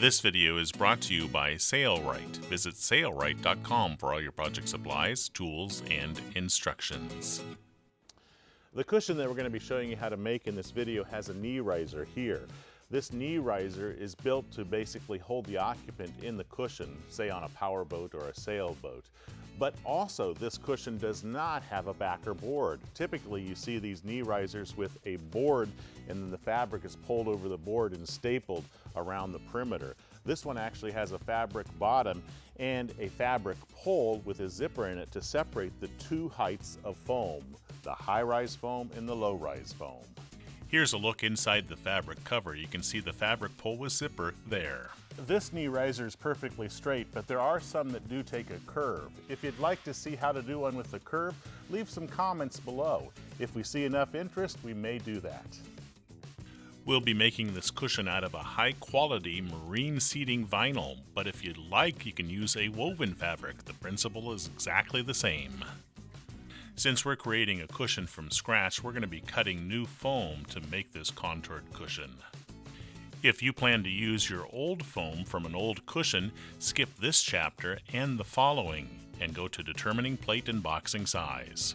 This video is brought to you by Sailrite. Visit sailrite.com for all your project supplies, tools, and instructions. The cushion that we're going to be showing you how to make in this video has a knee riser here. This knee riser is built to basically hold the occupant in the cushion, say on a powerboat or a sailboat. But also this cushion does not have a backer board. Typically you see these knee risers with a board and then the fabric is pulled over the board and stapled around the perimeter. This one actually has a fabric bottom and a fabric pull with a zipper in it to separate the two heights of foam, the high-rise foam and the low-rise foam. Here's a look inside the fabric cover. You can see the fabric pull with zipper there. This knee riser is perfectly straight, but there are some that do take a curve. If you'd like to see how to do one with a curve, leave some comments below. If we see enough interest, we may do that. We'll be making this cushion out of a high quality marine seating vinyl, but if you'd like, you can use a woven fabric. The principle is exactly the same. Since we're creating a cushion from scratch, we're going to be cutting new foam to make this contoured cushion. If you plan to use your old foam from an old cushion, skip this chapter and the following and go to determining plate and boxing size.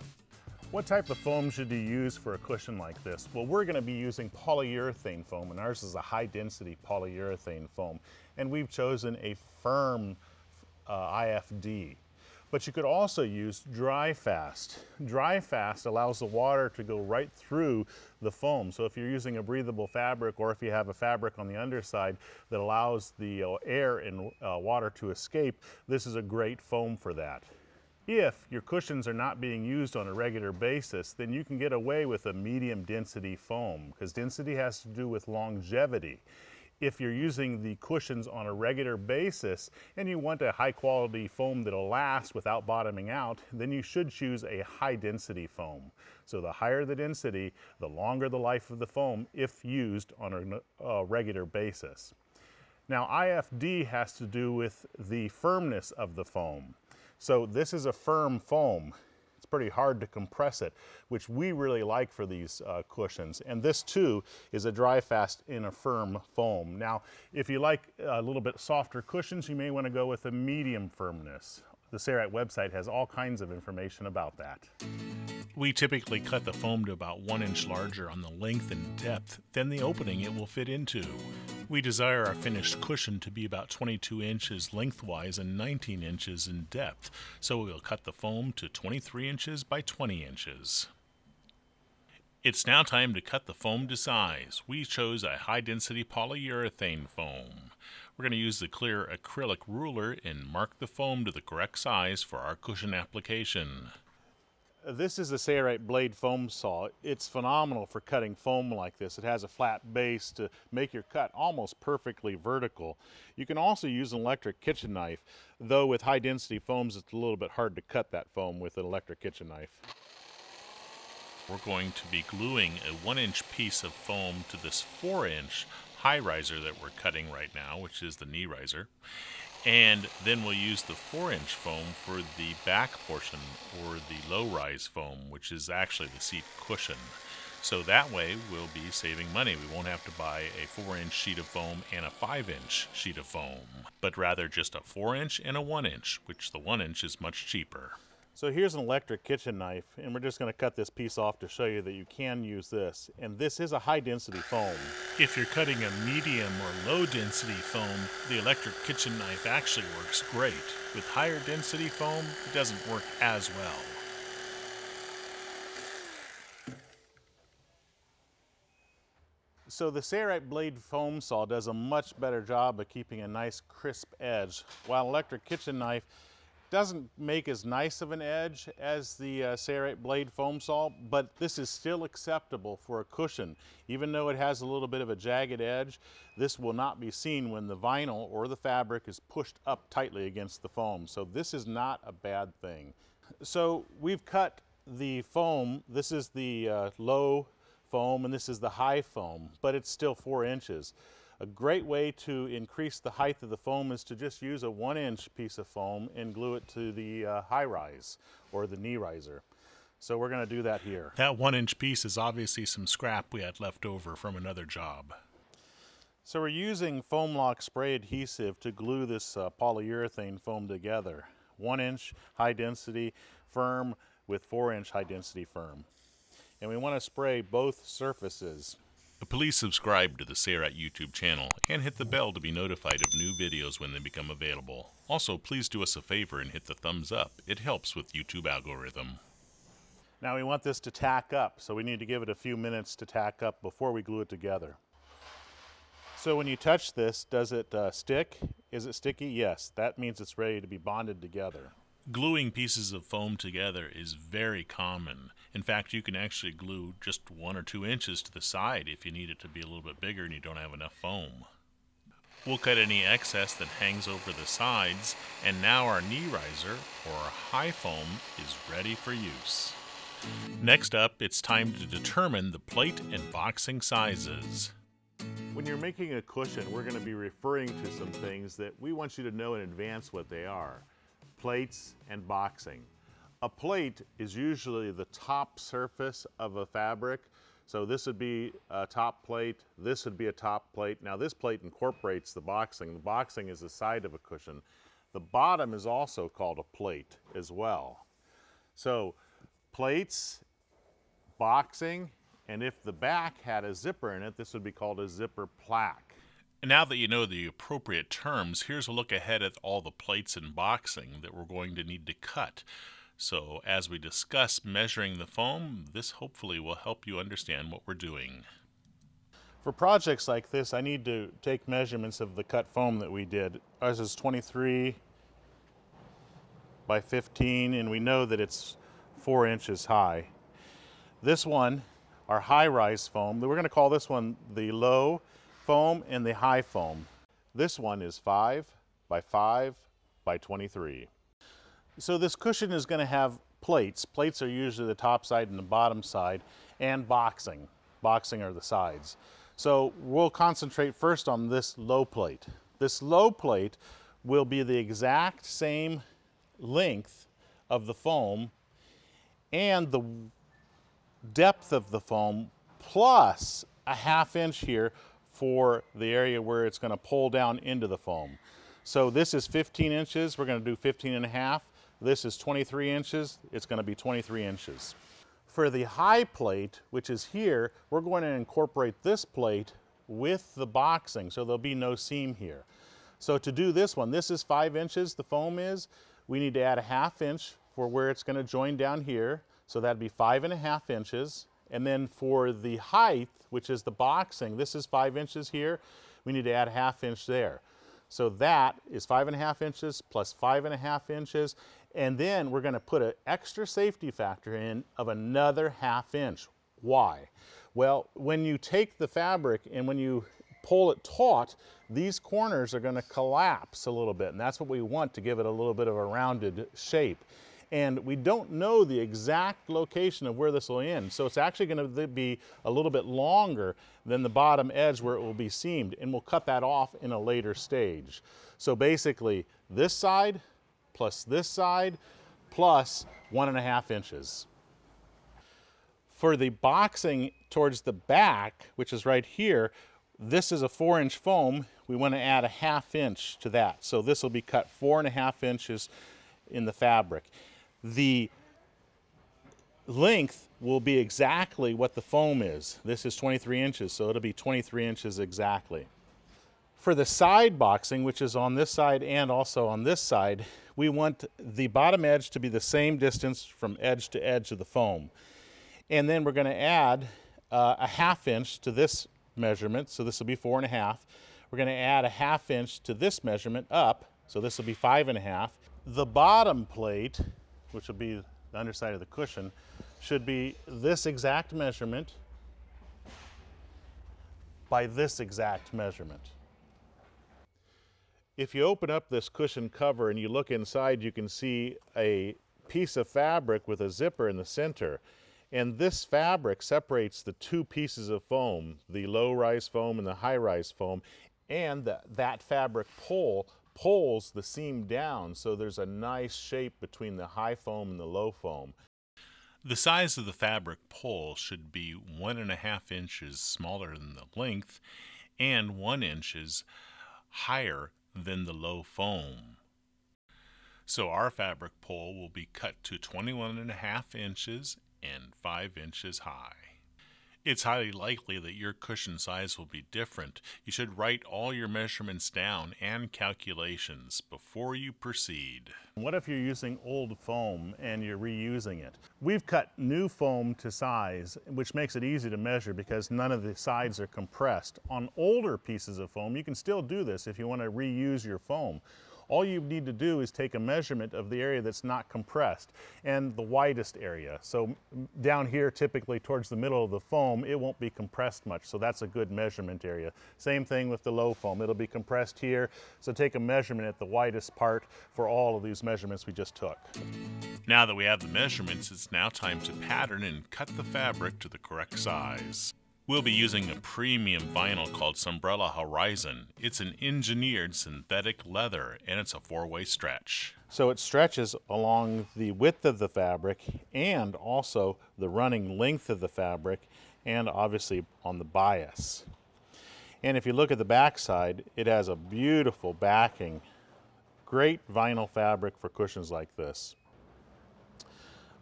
What type of foam should you use for a cushion like this? Well, we're gonna be using polyurethane foam, and ours is a high density polyurethane foam. And we've chosen a firm uh, IFD. But you could also use dry fast. Dry fast allows the water to go right through the foam. So if you're using a breathable fabric or if you have a fabric on the underside that allows the uh, air and uh, water to escape, this is a great foam for that. If your cushions are not being used on a regular basis, then you can get away with a medium density foam because density has to do with longevity. If you're using the cushions on a regular basis and you want a high quality foam that'll last without bottoming out, then you should choose a high density foam. So the higher the density, the longer the life of the foam if used on a, a regular basis. Now IFD has to do with the firmness of the foam. So this is a firm foam. Pretty hard to compress it, which we really like for these uh, cushions. And this too is a dry fast in a firm foam. Now, if you like a little bit softer cushions, you may want to go with a medium firmness. The Sailrite website has all kinds of information about that. We typically cut the foam to about one inch larger on the length and depth than the opening it will fit into. We desire our finished cushion to be about 22 inches lengthwise and 19 inches in depth, so we'll cut the foam to 23 inches by 20 inches. It's now time to cut the foam to size. We chose a high density polyurethane foam. We're going to use the clear acrylic ruler and mark the foam to the correct size for our cushion application. This is a Sailrite blade foam saw. It's phenomenal for cutting foam like this. It has a flat base to make your cut almost perfectly vertical. You can also use an electric kitchen knife, though with high density foams it's a little bit hard to cut that foam with an electric kitchen knife. We're going to be gluing a one inch piece of foam to this four inch high riser that we're cutting right now, which is the knee riser. And then we'll use the 4 inch foam for the back portion or the low rise foam, which is actually the seat cushion. So that way we'll be saving money. We won't have to buy a 4 inch sheet of foam and a 5 inch sheet of foam, but rather just a 4 inch and a 1 inch, which the 1 inch is much cheaper. So here's an electric kitchen knife, and we're just going to cut this piece off to show you that you can use this. And this is a high density foam. If you're cutting a medium or low density foam, the electric kitchen knife actually works great. With higher density foam, it doesn't work as well. So the Sailrite blade foam saw does a much better job of keeping a nice crisp edge, while electric kitchen knife doesn't make as nice of an edge as the uh, blade foam saw, but this is still acceptable for a cushion. Even though it has a little bit of a jagged edge, this will not be seen when the vinyl or the fabric is pushed up tightly against the foam. So this is not a bad thing. So we've cut the foam. This is the uh, low foam and this is the high foam, but it's still four inches. A great way to increase the height of the foam is to just use a one inch piece of foam and glue it to the uh, high rise or the knee riser. So we're going to do that here. That one inch piece is obviously some scrap we had left over from another job. So we're using foam lock spray adhesive to glue this uh, polyurethane foam together. One inch high density firm with four inch high density firm. And we want to spray both surfaces. Please subscribe to the Sailrite YouTube channel and hit the bell to be notified of new videos when they become available. Also, please do us a favor and hit the thumbs up. It helps with YouTube algorithm. Now we want this to tack up, so we need to give it a few minutes to tack up before we glue it together. So when you touch this, does it uh, stick? Is it sticky? Yes, that means it's ready to be bonded together. Gluing pieces of foam together is very common. In fact, you can actually glue just one or two inches to the side if you need it to be a little bit bigger and you don't have enough foam. We'll cut any excess that hangs over the sides, and now our knee riser, or high foam, is ready for use. Next up, it's time to determine the plate and boxing sizes. When you're making a cushion, we're going to be referring to some things that we want you to know in advance what they are. Plates and boxing. A plate is usually the top surface of a fabric. So this would be a top plate, this would be a top plate. Now this plate incorporates the boxing. The boxing is the side of a cushion. The bottom is also called a plate as well. So plates, boxing, and if the back had a zipper in it, this would be called a zipper plaque. Now that you know the appropriate terms, here's a look ahead at all the plates and boxing that we're going to need to cut. So as we discuss measuring the foam, this hopefully will help you understand what we're doing. For projects like this, I need to take measurements of the cut foam that we did. Ours is 23 by 15, and we know that it's four inches high. This one, our high rise foam, we're gonna call this one the low foam and the high foam. This one is five by five by 23. So this cushion is gonna have plates. Plates are usually the top side and the bottom side, and boxing. Boxing are the sides. So we'll concentrate first on this low plate. This low plate will be the exact same length of the foam and the depth of the foam plus a half inch here for the area where it's going to pull down into the foam. So this is 15 inches, we're going to do 15 and a half. This is 23 inches, it's going to be 23 inches. For the high plate, which is here, we're going to incorporate this plate with the boxing, so there'll be no seam here. So to do this one, this is five inches, the foam is, we need to add a half inch for where it's going to join down here. So that'd be five and a half inches. And then for the height, which is the boxing, this is five inches here. We need to add a half inch there. So that is five and a half inches plus five and a half inches. And then we're going to put an extra safety factor in of another half inch. Why? Well, when you take the fabric and when you pull it taut, these corners are going to collapse a little bit. And that's what we want to give it a little bit of a rounded shape and we don't know the exact location of where this will end. So it's actually going to be a little bit longer than the bottom edge where it will be seamed, and we'll cut that off in a later stage. So basically, this side plus this side plus one and a half inches. For the boxing towards the back, which is right here, this is a four inch foam. We want to add a half inch to that. So this will be cut four and a half inches in the fabric the length will be exactly what the foam is. This is 23 inches, so it'll be 23 inches exactly. For the side boxing, which is on this side and also on this side, we want the bottom edge to be the same distance from edge to edge of the foam. And then we're going to add uh, a half inch to this measurement, so this will be four and a half. We're going to add a half inch to this measurement up, so this will be five and a half. The bottom plate which will be the underside of the cushion, should be this exact measurement by this exact measurement. If you open up this cushion cover and you look inside, you can see a piece of fabric with a zipper in the center. And this fabric separates the two pieces of foam, the low-rise foam and the high-rise foam, and the, that fabric pull pulls the seam down so there's a nice shape between the high foam and the low foam. The size of the fabric pull should be one and a half inches smaller than the length, and 1 inches higher than the low foam. So our fabric pull will be cut to 21 and a half inches and 5 inches high. It's highly likely that your cushion size will be different. You should write all your measurements down and calculations before you proceed. What if you're using old foam and you're reusing it? We've cut new foam to size, which makes it easy to measure because none of the sides are compressed. On older pieces of foam, you can still do this if you want to reuse your foam. All you need to do is take a measurement of the area that's not compressed and the widest area. So down here, typically towards the middle of the foam, it won't be compressed much. So that's a good measurement area. Same thing with the low foam. It'll be compressed here. So take a measurement at the widest part for all of these measurements we just took. Now that we have the measurements, it's now time to pattern and cut the fabric to the correct size. We'll be using a premium vinyl called Sunbrella Horizon. It's an engineered synthetic leather and it's a four way stretch. So it stretches along the width of the fabric and also the running length of the fabric and obviously on the bias. And if you look at the back side, it has a beautiful backing. Great vinyl fabric for cushions like this.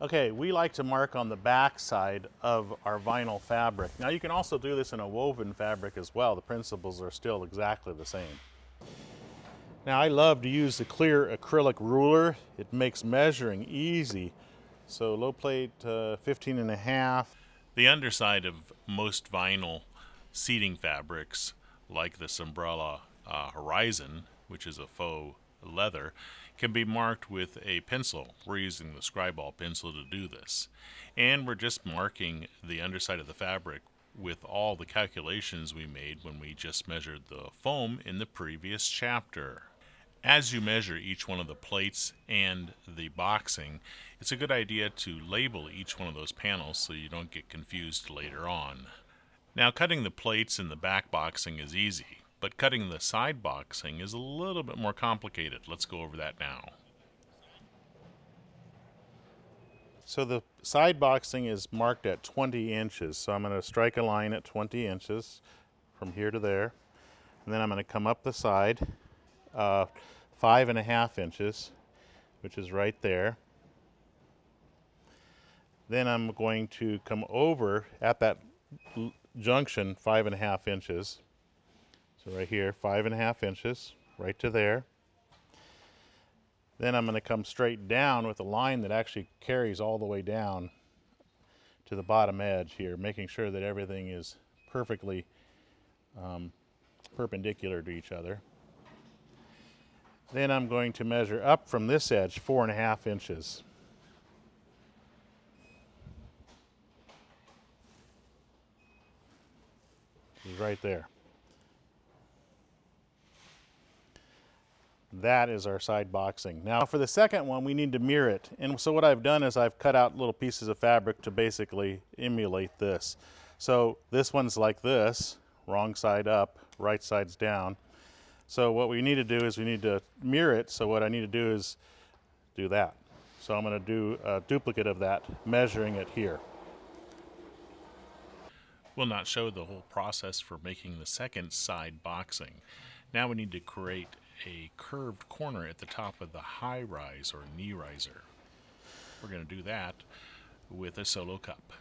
Okay, we like to mark on the back side of our vinyl fabric. Now you can also do this in a woven fabric as well. The principles are still exactly the same. Now I love to use the clear acrylic ruler. It makes measuring easy. So low plate uh, 15 and a half. The underside of most vinyl seating fabrics, like the Sunbrella uh, Horizon, which is a faux leather, can be marked with a pencil. We're using the Scribe-All pencil to do this. And we're just marking the underside of the fabric with all the calculations we made when we just measured the foam in the previous chapter. As you measure each one of the plates and the boxing, it's a good idea to label each one of those panels so you don't get confused later on. Now cutting the plates and the back boxing is easy. But cutting the side boxing is a little bit more complicated. Let's go over that now. So the side boxing is marked at 20 inches. So I'm going to strike a line at 20 inches from here to there. And then I'm going to come up the side uh, five and a half inches, which is right there. Then I'm going to come over at that junction five and a half inches so right here, five and a half inches, right to there. Then I'm going to come straight down with a line that actually carries all the way down to the bottom edge here, making sure that everything is perfectly um, perpendicular to each other. Then I'm going to measure up from this edge four and a half inches. Right there. That is our side boxing. Now for the second one, we need to mirror it. And so what I've done is I've cut out little pieces of fabric to basically emulate this. So this one's like this, wrong side up, right side's down. So what we need to do is we need to mirror it. So what I need to do is do that. So I'm going to do a duplicate of that, measuring it here. We'll not show the whole process for making the second side boxing. Now we need to create a curved corner at the top of the high rise or knee riser. We're going to do that with a solo cup.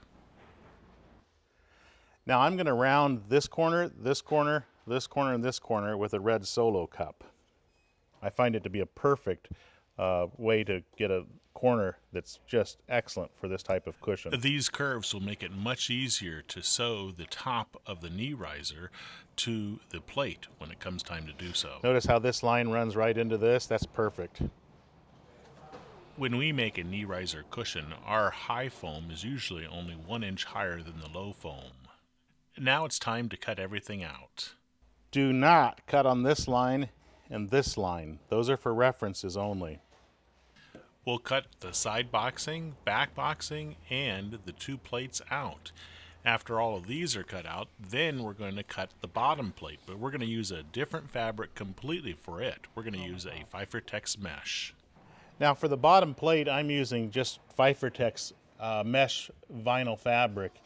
Now I'm going to round this corner, this corner, this corner, and this corner with a red solo cup. I find it to be a perfect uh, way to get a corner that's just excellent for this type of cushion. These curves will make it much easier to sew the top of the knee riser to the plate when it comes time to do so. Notice how this line runs right into this? That's perfect. When we make a knee riser cushion, our high foam is usually only one inch higher than the low foam. Now it's time to cut everything out. Do not cut on this line and this line. Those are for references only. We'll cut the side boxing, back boxing, and the two plates out. After all of these are cut out, then we're going to cut the bottom plate, but we're going to use a different fabric completely for it. We're going to use a Phifertex mesh. Now for the bottom plate, I'm using just Phifertex uh, mesh vinyl fabric.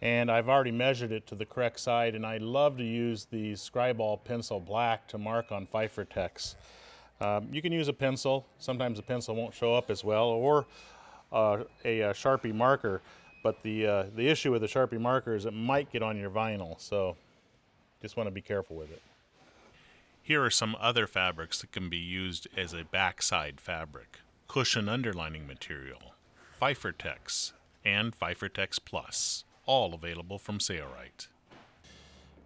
and I've already measured it to the correct side and I love to use the Scribe-All pencil black to mark on Phifertex. Um, you can use a pencil, sometimes a pencil won't show up as well, or uh, a, a, Sharpie marker, but the, uh, the issue with the Sharpie marker is it might get on your vinyl, so just want to be careful with it. Here are some other fabrics that can be used as a backside fabric. Cushion underlining material, Phifertex, and Phifertex Plus all available from Sailrite.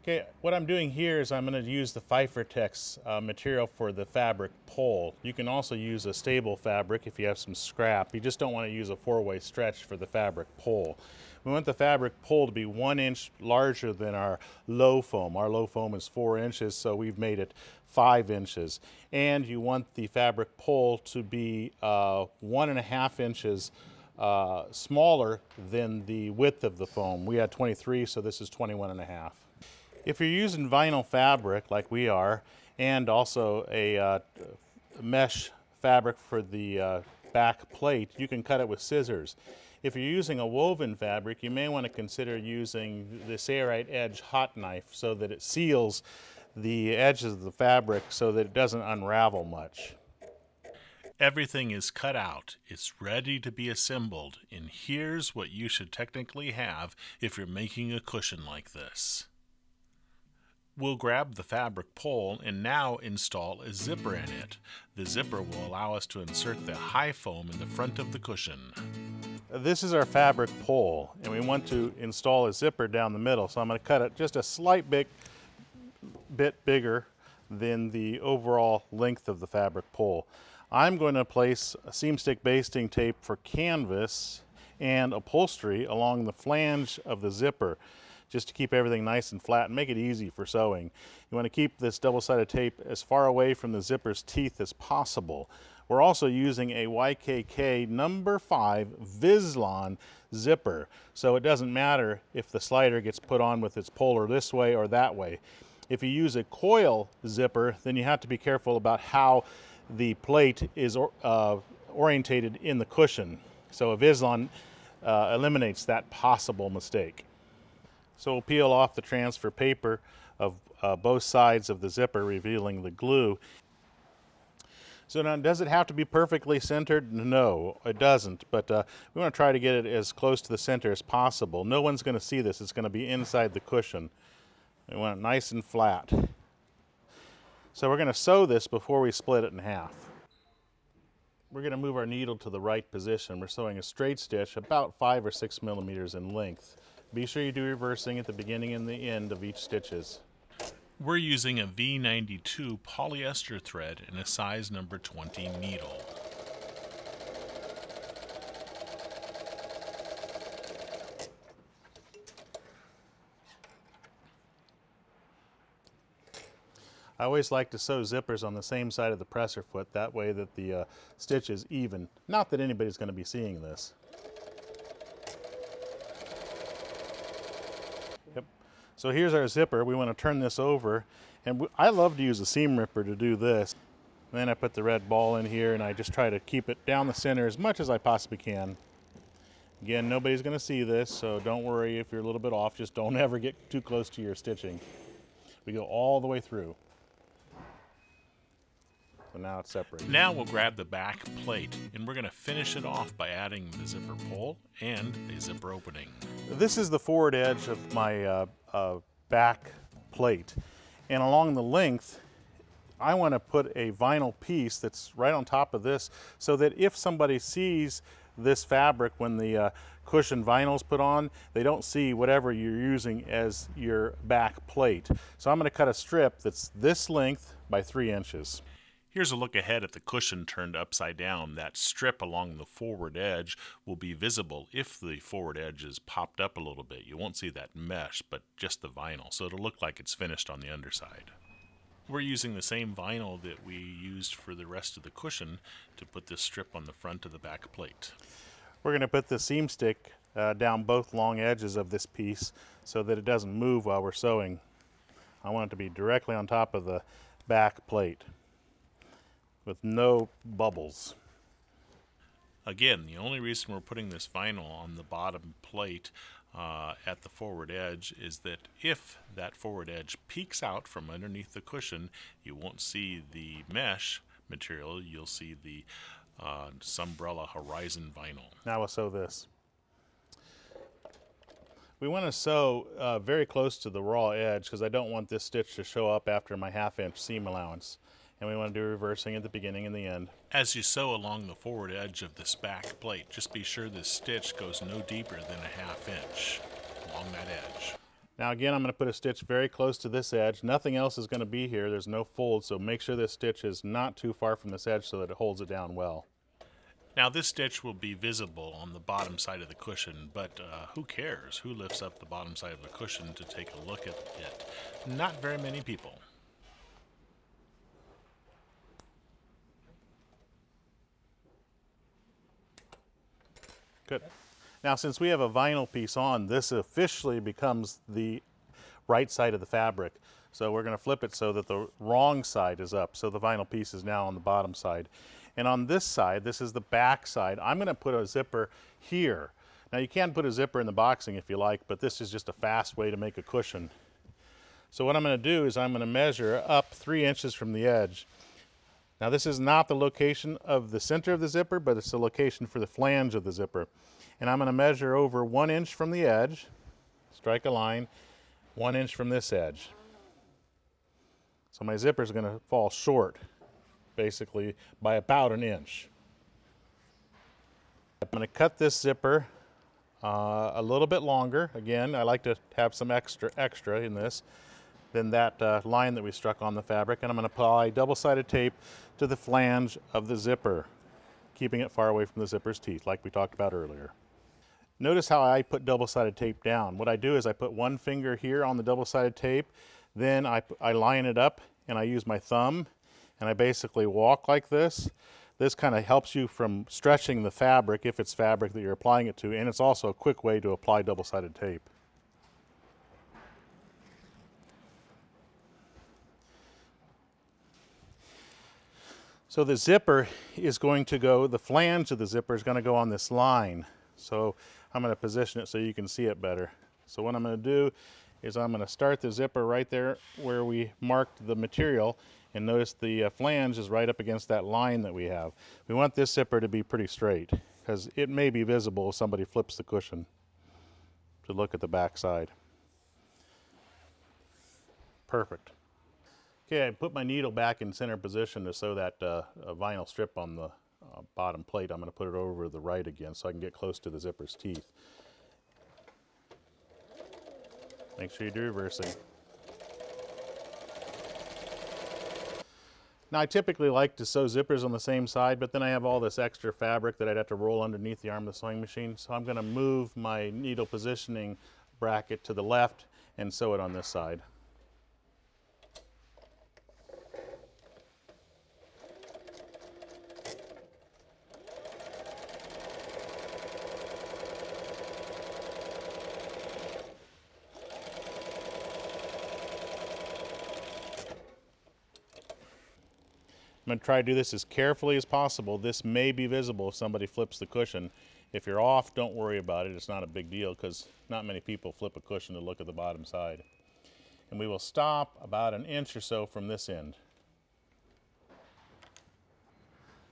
Okay, what I'm doing here is I'm going to use the Phifertex uh, material for the fabric pull. You can also use a stable fabric if you have some scrap. You just don't want to use a four-way stretch for the fabric pull. We want the fabric pull to be one inch larger than our low foam. Our low foam is four inches, so we've made it five inches. And you want the fabric pull to be uh, one and a half inches uh, smaller than the width of the foam. We had 23, so this is 21 and a half. If you're using vinyl fabric like we are, and also a uh, mesh fabric for the uh, back plate, you can cut it with scissors. If you're using a woven fabric, you may want to consider using the Sailrite Edge hot knife so that it seals the edges of the fabric so that it doesn't unravel much. Everything is cut out, it's ready to be assembled, and here's what you should technically have if you're making a cushion like this. We'll grab the fabric pull and now install a zipper in it. The zipper will allow us to insert the high foam in the front of the cushion. This is our fabric pull and we want to install a zipper down the middle so I'm going to cut it just a slight bit, bit bigger than the overall length of the fabric pull. I'm going to place a seam stick basting tape for canvas and upholstery along the flange of the zipper just to keep everything nice and flat and make it easy for sewing. You want to keep this double-sided tape as far away from the zipper's teeth as possible. We're also using a YKK number 5 Vislon zipper, so it doesn't matter if the slider gets put on with its puller this way or that way. If you use a coil zipper, then you have to be careful about how the plate is uh, orientated in the cushion. So a Vislon uh, eliminates that possible mistake. So we'll peel off the transfer paper of uh, both sides of the zipper, revealing the glue. So now, does it have to be perfectly centered? No, it doesn't, but uh, we want to try to get it as close to the center as possible. No one's going to see this. It's going to be inside the cushion. We want it nice and flat. So we're going to sew this before we split it in half. We're going to move our needle to the right position. We're sewing a straight stitch about five or six millimeters in length. Be sure you do reversing at the beginning and the end of each stitches. We're using a V92 polyester thread and a size number 20 needle. I always like to sew zippers on the same side of the presser foot, that way that the uh, stitch is even. Not that anybody's going to be seeing this. Yep. So here's our zipper. We want to turn this over, and I love to use a seam ripper to do this. then I put the red ball in here, and I just try to keep it down the center as much as I possibly can. Again, nobody's going to see this, so don't worry if you're a little bit off. Just don't ever get too close to your stitching. We go all the way through. Now it's separated. Now we'll grab the back plate and we're going to finish it off by adding the zipper pull and a zipper opening. This is the forward edge of my uh, uh, back plate. And along the length, I want to put a vinyl piece that's right on top of this so that if somebody sees this fabric when the uh, cushion vinyl's put on, they don't see whatever you're using as your back plate. So I'm going to cut a strip that's this length by three inches. Here's a look ahead at the cushion turned upside down. That strip along the forward edge will be visible if the forward edge is popped up a little bit. You won't see that mesh, but just the vinyl, so it'll look like it's finished on the underside. We're using the same vinyl that we used for the rest of the cushion to put this strip on the front of the back plate. We're going to put the seam stick uh, down both long edges of this piece so that it doesn't move while we're sewing. I want it to be directly on top of the back plate with no bubbles. Again, the only reason we're putting this vinyl on the bottom plate uh, at the forward edge is that if that forward edge peeks out from underneath the cushion, you won't see the mesh material, you'll see the uh, Sunbrella Horizon vinyl. Now we'll sew this. We want to sew uh, very close to the raw edge because I don't want this stitch to show up after my half inch seam allowance. And we want to do reversing at the beginning and the end. As you sew along the forward edge of this back plate, just be sure this stitch goes no deeper than a half inch along that edge. Now again, I'm going to put a stitch very close to this edge. Nothing else is going to be here. There's no fold, so make sure this stitch is not too far from this edge so that it holds it down well. Now this stitch will be visible on the bottom side of the cushion, but uh, who cares? Who lifts up the bottom side of the cushion to take a look at it? Not very many people. Good. Now since we have a vinyl piece on, this officially becomes the right side of the fabric. So we're going to flip it so that the wrong side is up. So the vinyl piece is now on the bottom side. And on this side, this is the back side, I'm going to put a zipper here. Now you can put a zipper in the boxing if you like, but this is just a fast way to make a cushion. So what I'm going to do is I'm going to measure up three inches from the edge. Now this is not the location of the center of the zipper, but it's the location for the flange of the zipper. And I'm going to measure over one inch from the edge, strike a line, one inch from this edge. So my zipper is going to fall short basically by about an inch. I'm going to cut this zipper uh, a little bit longer. Again, I like to have some extra extra in this than that uh, line that we struck on the fabric. And I'm going to apply double-sided tape to the flange of the zipper, keeping it far away from the zipper's teeth, like we talked about earlier. Notice how I put double-sided tape down. What I do is I put one finger here on the double-sided tape, then I, I line it up and I use my thumb and I basically walk like this. This kind of helps you from stretching the fabric if it's fabric that you're applying it to, and it's also a quick way to apply double-sided tape. So the zipper is going to go, the flange of the zipper is going to go on this line. So I'm going to position it so you can see it better. So what I'm going to do is I'm going to start the zipper right there where we marked the material and notice the uh, flange is right up against that line that we have. We want this zipper to be pretty straight because it may be visible if somebody flips the cushion to look at the back side. Perfect. Okay, I put my needle back in center position to sew that uh, vinyl strip on the uh, bottom plate. I'm going to put it over to the right again so I can get close to the zipper's teeth. Make sure you do reversing. Now I typically like to sew zippers on the same side, but then I have all this extra fabric that I'd have to roll underneath the arm of the sewing machine. So I'm gonna move my needle positioning bracket to the left and sew it on this side. I'm going to try to do this as carefully as possible. This may be visible if somebody flips the cushion. If you're off, don't worry about it. It's not a big deal because not many people flip a cushion to look at the bottom side. And we will stop about an inch or so from this end.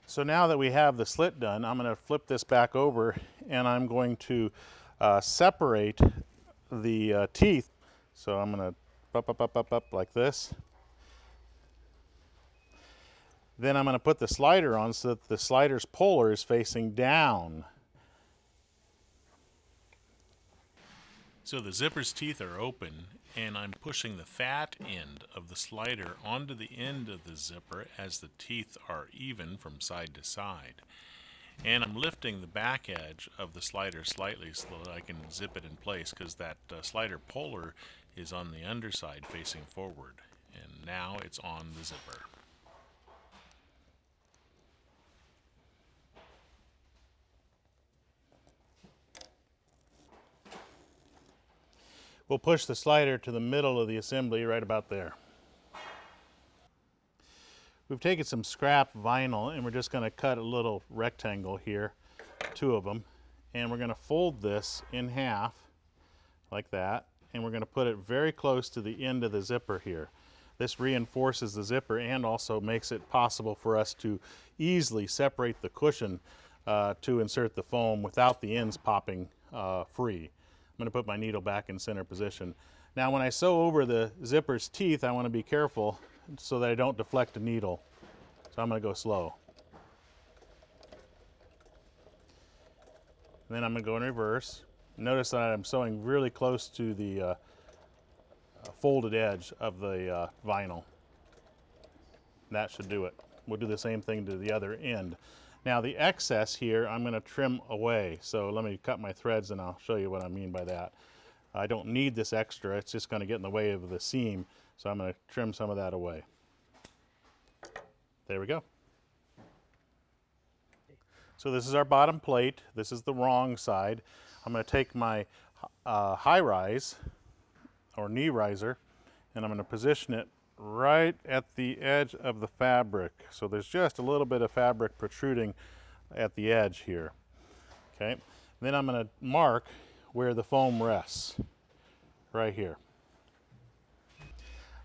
So now that we have the slit done, I'm going to flip this back over and I'm going to uh, separate the uh, teeth. So I'm going to up, up, up, up, up like this. Then I'm going to put the slider on so that the slider's puller is facing down. So the zipper's teeth are open and I'm pushing the fat end of the slider onto the end of the zipper as the teeth are even from side to side. And I'm lifting the back edge of the slider slightly so that I can zip it in place because that uh, slider puller is on the underside facing forward. And now it's on the zipper. We'll push the slider to the middle of the assembly right about there. We've taken some scrap vinyl and we're just going to cut a little rectangle here, two of them, and we're going to fold this in half like that. And we're going to put it very close to the end of the zipper here. This reinforces the zipper and also makes it possible for us to easily separate the cushion uh, to insert the foam without the ends popping uh, free. I'm going to put my needle back in center position. Now when I sew over the zipper's teeth, I want to be careful so that I don't deflect the needle. So I'm going to go slow. And then I'm going to go in reverse. Notice that I'm sewing really close to the uh, folded edge of the uh, vinyl. That should do it. We'll do the same thing to the other end. Now the excess here, I'm going to trim away. So let me cut my threads and I'll show you what I mean by that. I don't need this extra. It's just going to get in the way of the seam. So I'm going to trim some of that away. There we go. So this is our bottom plate. This is the wrong side. I'm going to take my uh, high rise or knee riser and I'm going to position it right at the edge of the fabric. So there's just a little bit of fabric protruding at the edge here. Okay. Then I'm going to mark where the foam rests, right here.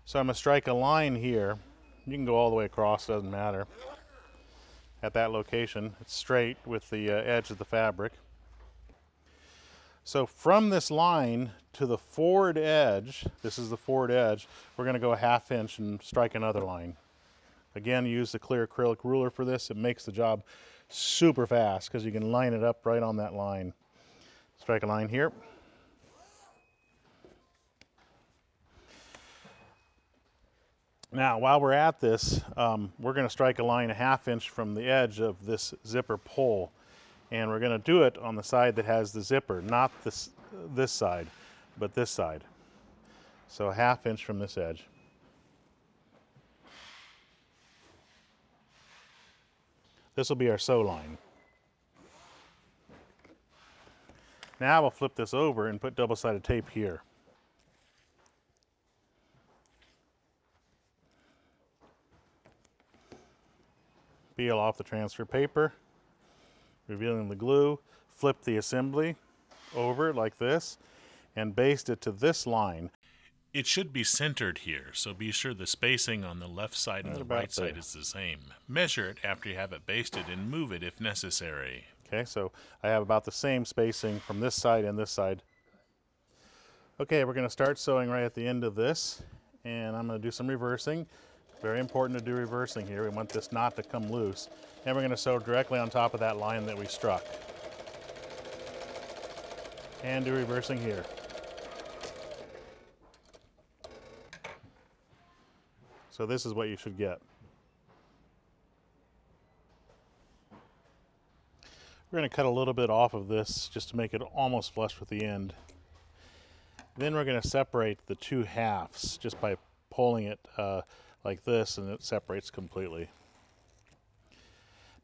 So I'm to strike a line here. You can go all the way across, doesn't matter. At that location, it's straight with the uh, edge of the fabric. So from this line to the forward edge, this is the forward edge, we're going to go a half inch and strike another line. Again, use the clear acrylic ruler for this. It makes the job super fast because you can line it up right on that line. Strike a line here. Now, while we're at this, um, we're going to strike a line a half inch from the edge of this zipper pull and we're going to do it on the side that has the zipper, not this, this side, but this side. So a half inch from this edge. This will be our sew line. Now we'll flip this over and put double-sided tape here. Peel off the transfer paper revealing the glue, flip the assembly over like this, and baste it to this line. It should be centered here, so be sure the spacing on the left side and the right there. side is the same. Measure it after you have it basted and move it if necessary. Okay, so I have about the same spacing from this side and this side. Okay, we're going to start sewing right at the end of this, and I'm going to do some reversing. Very important to do reversing here. We want this knot to come loose. And we're going to sew directly on top of that line that we struck. And do reversing here. So this is what you should get. We're going to cut a little bit off of this just to make it almost flush with the end. Then we're going to separate the two halves just by pulling it uh, like this and it separates completely.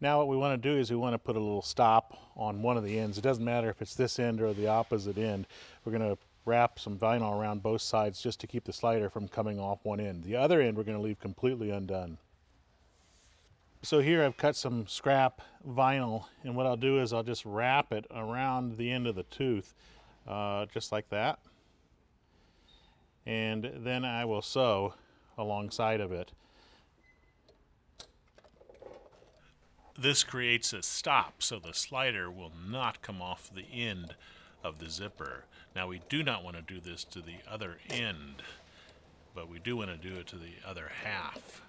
Now what we want to do is we want to put a little stop on one of the ends. It doesn't matter if it's this end or the opposite end. We're going to wrap some vinyl around both sides just to keep the slider from coming off one end. The other end we're going to leave completely undone. So here I've cut some scrap vinyl and what I'll do is I'll just wrap it around the end of the tooth uh, just like that. And then I will sew alongside of it. This creates a stop so the slider will not come off the end of the zipper. Now we do not want to do this to the other end, but we do want to do it to the other half,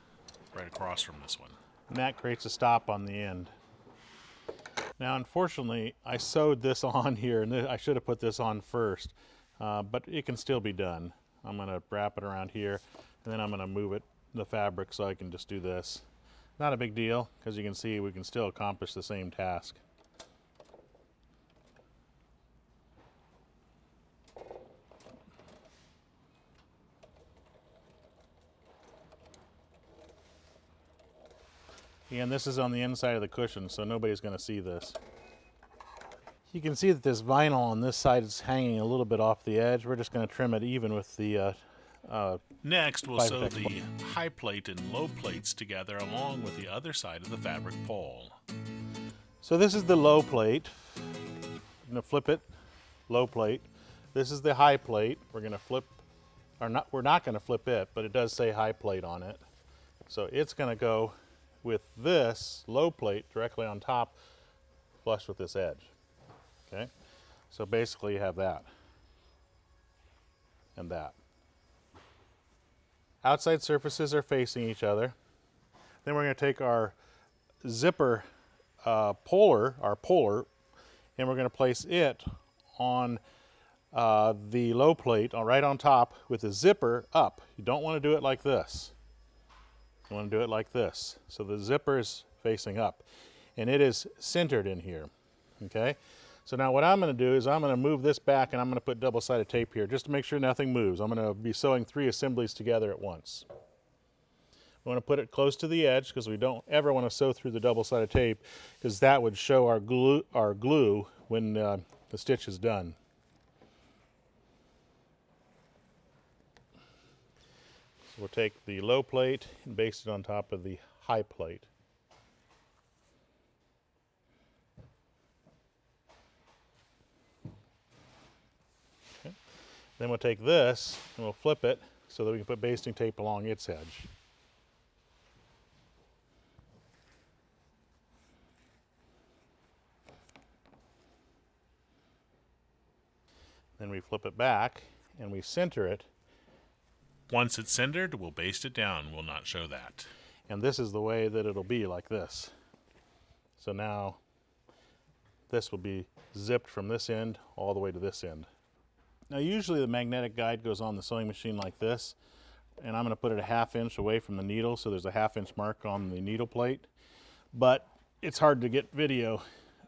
right across from this one. And that creates a stop on the end. Now unfortunately I sewed this on here and I should have put this on first, uh, but it can still be done. I'm going to wrap it around here and then I'm going to move it, the fabric, so I can just do this. Not a big deal, because you can see we can still accomplish the same task. And this is on the inside of the cushion, so nobody's going to see this. You can see that this vinyl on this side is hanging a little bit off the edge. We're just going to trim it even with the uh, uh, Next, we'll sew the high plate and low plates together along with the other side of the fabric pull. So this is the low plate. I'm to flip it, low plate. This is the high plate. We're going to flip, or not, we're not going to flip it, but it does say high plate on it. So it's going to go with this low plate directly on top, flush with this edge. Okay? So basically you have that and that. Outside surfaces are facing each other. Then we're going to take our zipper uh, puller, our puller, and we're going to place it on uh, the low plate uh, right on top with the zipper up. You don't want to do it like this. You want to do it like this. So the zipper is facing up and it is centered in here. Okay. So now what I'm going to do is I'm going to move this back and I'm going to put double-sided tape here just to make sure nothing moves. I'm going to be sewing three assemblies together at once. We want to put it close to the edge because we don't ever want to sew through the double-sided tape because that would show our glue, our glue when uh, the stitch is done. So we'll take the low plate and base it on top of the high plate. Then we'll take this and we'll flip it so that we can put basting tape along its edge. Then we flip it back and we center it. Once it's centered, we'll baste it down. We'll not show that. And this is the way that it'll be like this. So now this will be zipped from this end all the way to this end. Now usually the magnetic guide goes on the sewing machine like this and I'm going to put it a half inch away from the needle so there's a half inch mark on the needle plate. But it's hard to get video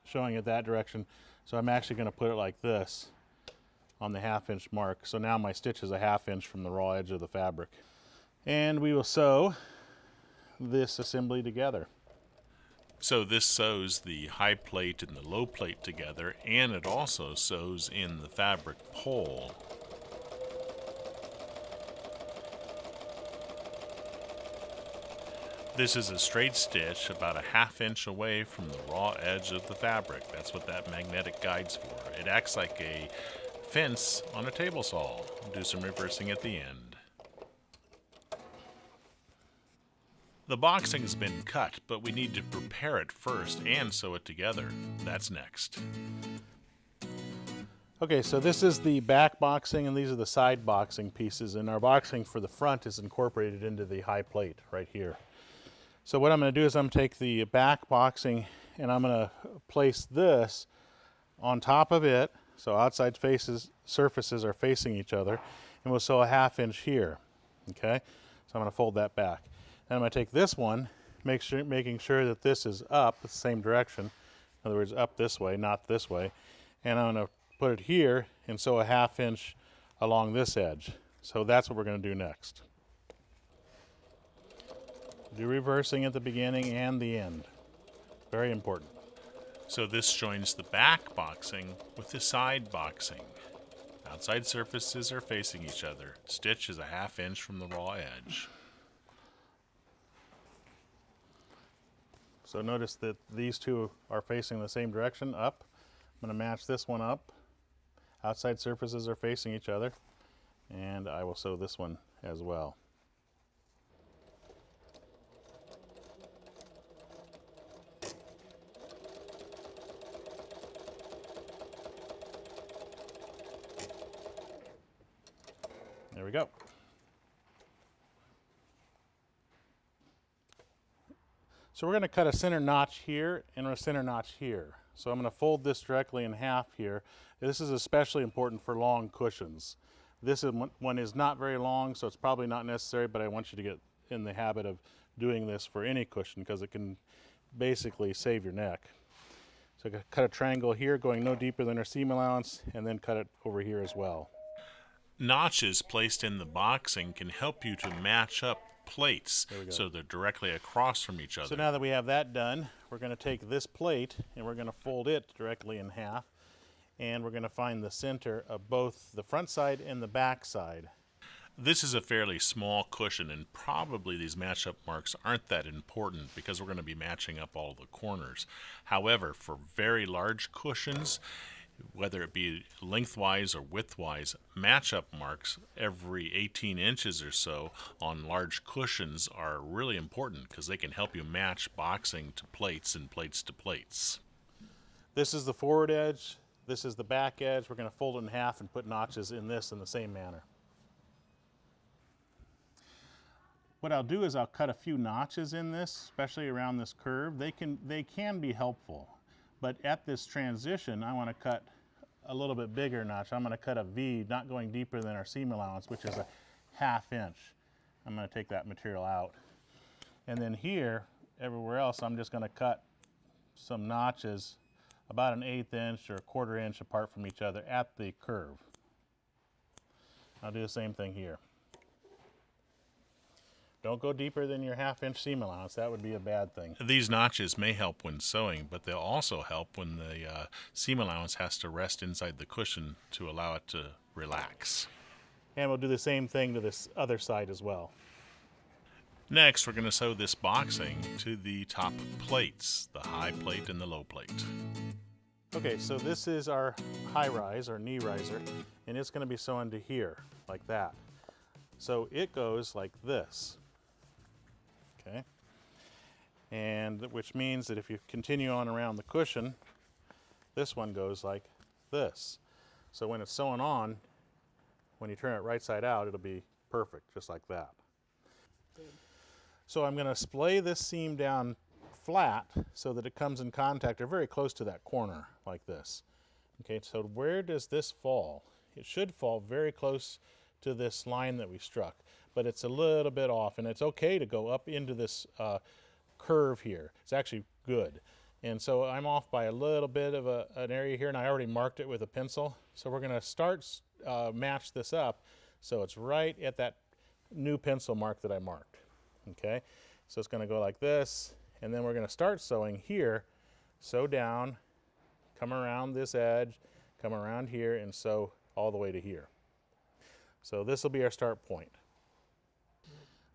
showing it that direction so I'm actually going to put it like this on the half inch mark. So now my stitch is a half inch from the raw edge of the fabric. And we will sew this assembly together. So this sews the high plate and the low plate together, and it also sews in the fabric pull. This is a straight stitch about a half inch away from the raw edge of the fabric. That's what that magnetic guide's for. It acts like a fence on a table saw. Do some reversing at the end. The boxing's been cut, but we need to prepare it first and sew it together. That's next. Okay, so this is the back boxing and these are the side boxing pieces and our boxing for the front is incorporated into the high plate right here. So what I'm going to do is I'm going to take the back boxing and I'm going to place this on top of it so outside faces surfaces are facing each other and we'll sew a half inch here okay so I'm going to fold that back and I'm going to take this one, make sure, making sure that this is up the same direction. In other words, up this way, not this way. And I'm going to put it here and sew a half inch along this edge. So that's what we're going to do next. Do reversing at the beginning and the end. Very important. So this joins the back boxing with the side boxing. Outside surfaces are facing each other. Stitch is a half inch from the raw edge. So notice that these two are facing the same direction, up. I'm going to match this one up. Outside surfaces are facing each other. And I will sew this one as well. There we go. So we're going to cut a center notch here and a center notch here. So I'm going to fold this directly in half here. This is especially important for long cushions. This one is not very long, so it's probably not necessary, but I want you to get in the habit of doing this for any cushion because it can basically save your neck. So I cut a triangle here going no deeper than our seam allowance and then cut it over here as well. Notches placed in the boxing can help you to match up plates so they're directly across from each other. So now that we have that done, we're going to take this plate and we're going to fold it directly in half and we're going to find the center of both the front side and the back side. This is a fairly small cushion and probably these match-up marks aren't that important because we're going to be matching up all the corners. However, for very large cushions, whether it be lengthwise or widthwise, match-up marks every 18 inches or so on large cushions are really important because they can help you match boxing to plates and plates to plates. This is the forward edge, this is the back edge. We're going to fold it in half and put notches in this in the same manner. What I'll do is I'll cut a few notches in this, especially around this curve. They can, they can be helpful, but at this transition, I want to cut a little bit bigger notch. I'm going to cut a V, not going deeper than our seam allowance, which is a half inch. I'm going to take that material out. And then here, everywhere else, I'm just going to cut some notches about an eighth inch or a quarter inch apart from each other at the curve. I'll do the same thing here. Don't go deeper than your half inch seam allowance. That would be a bad thing. These notches may help when sewing, but they'll also help when the uh, seam allowance has to rest inside the cushion to allow it to relax. And we'll do the same thing to this other side as well. Next, we're going to sew this boxing to the top plates, the high plate and the low plate. Okay, so this is our high rise, our knee riser, and it's going to be sewn to here, like that. So it goes like this okay? And which means that if you continue on around the cushion, this one goes like this. So when it's sewn on, when you turn it right side out, it'll be perfect, just like that. So I'm going to splay this seam down flat so that it comes in contact or very close to that corner like this. Okay, so where does this fall? It should fall very close to this line that we struck but it's a little bit off and it's okay to go up into this uh, curve here. It's actually good. And so I'm off by a little bit of a, an area here and I already marked it with a pencil. So we're gonna start uh, match this up so it's right at that new pencil mark that I marked, okay? So it's gonna go like this and then we're gonna start sewing here, sew down, come around this edge, come around here and sew all the way to here. So this will be our start point.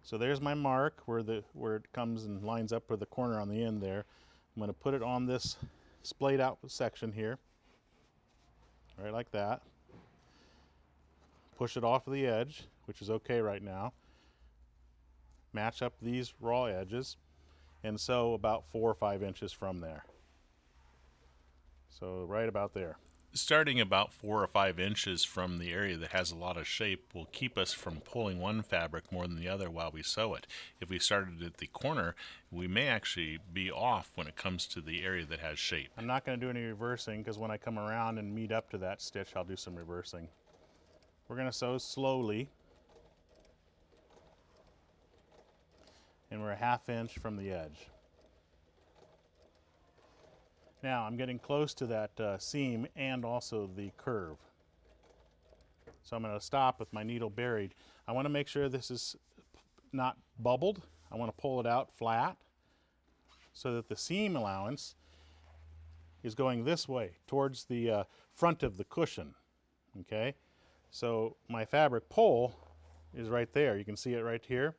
So there's my mark where the where it comes and lines up with the corner on the end there. I'm going to put it on this splayed out section here, right like that. Push it off of the edge, which is okay right now. Match up these raw edges and sew about four or five inches from there. So right about there starting about four or five inches from the area that has a lot of shape will keep us from pulling one fabric more than the other while we sew it. If we started at the corner, we may actually be off when it comes to the area that has shape. I'm not going to do any reversing because when I come around and meet up to that stitch, I'll do some reversing. We're going to sew slowly. And we're a half inch from the edge. Now I'm getting close to that uh, seam and also the curve. So I'm going to stop with my needle buried. I want to make sure this is not bubbled. I want to pull it out flat so that the seam allowance is going this way towards the uh, front of the cushion. Okay, so my fabric pull is right there. You can see it right here.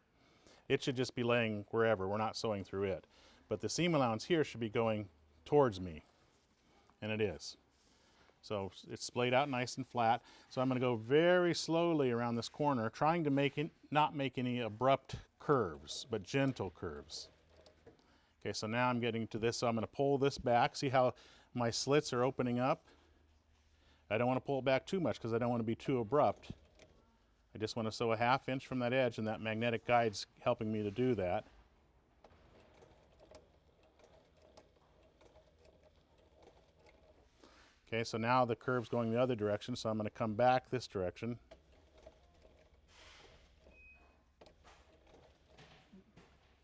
It should just be laying wherever. We're not sewing through it. But the seam allowance here should be going towards me, and it is. So it's splayed out nice and flat. So I'm going to go very slowly around this corner, trying to make it, not make any abrupt curves, but gentle curves. Okay, so now I'm getting to this, so I'm going to pull this back. See how my slits are opening up? I don't want to pull it back too much because I don't want to be too abrupt. I just want to sew a half inch from that edge, and that magnetic guide's helping me to do that. Okay, so now the curve's going the other direction, so I'm going to come back this direction.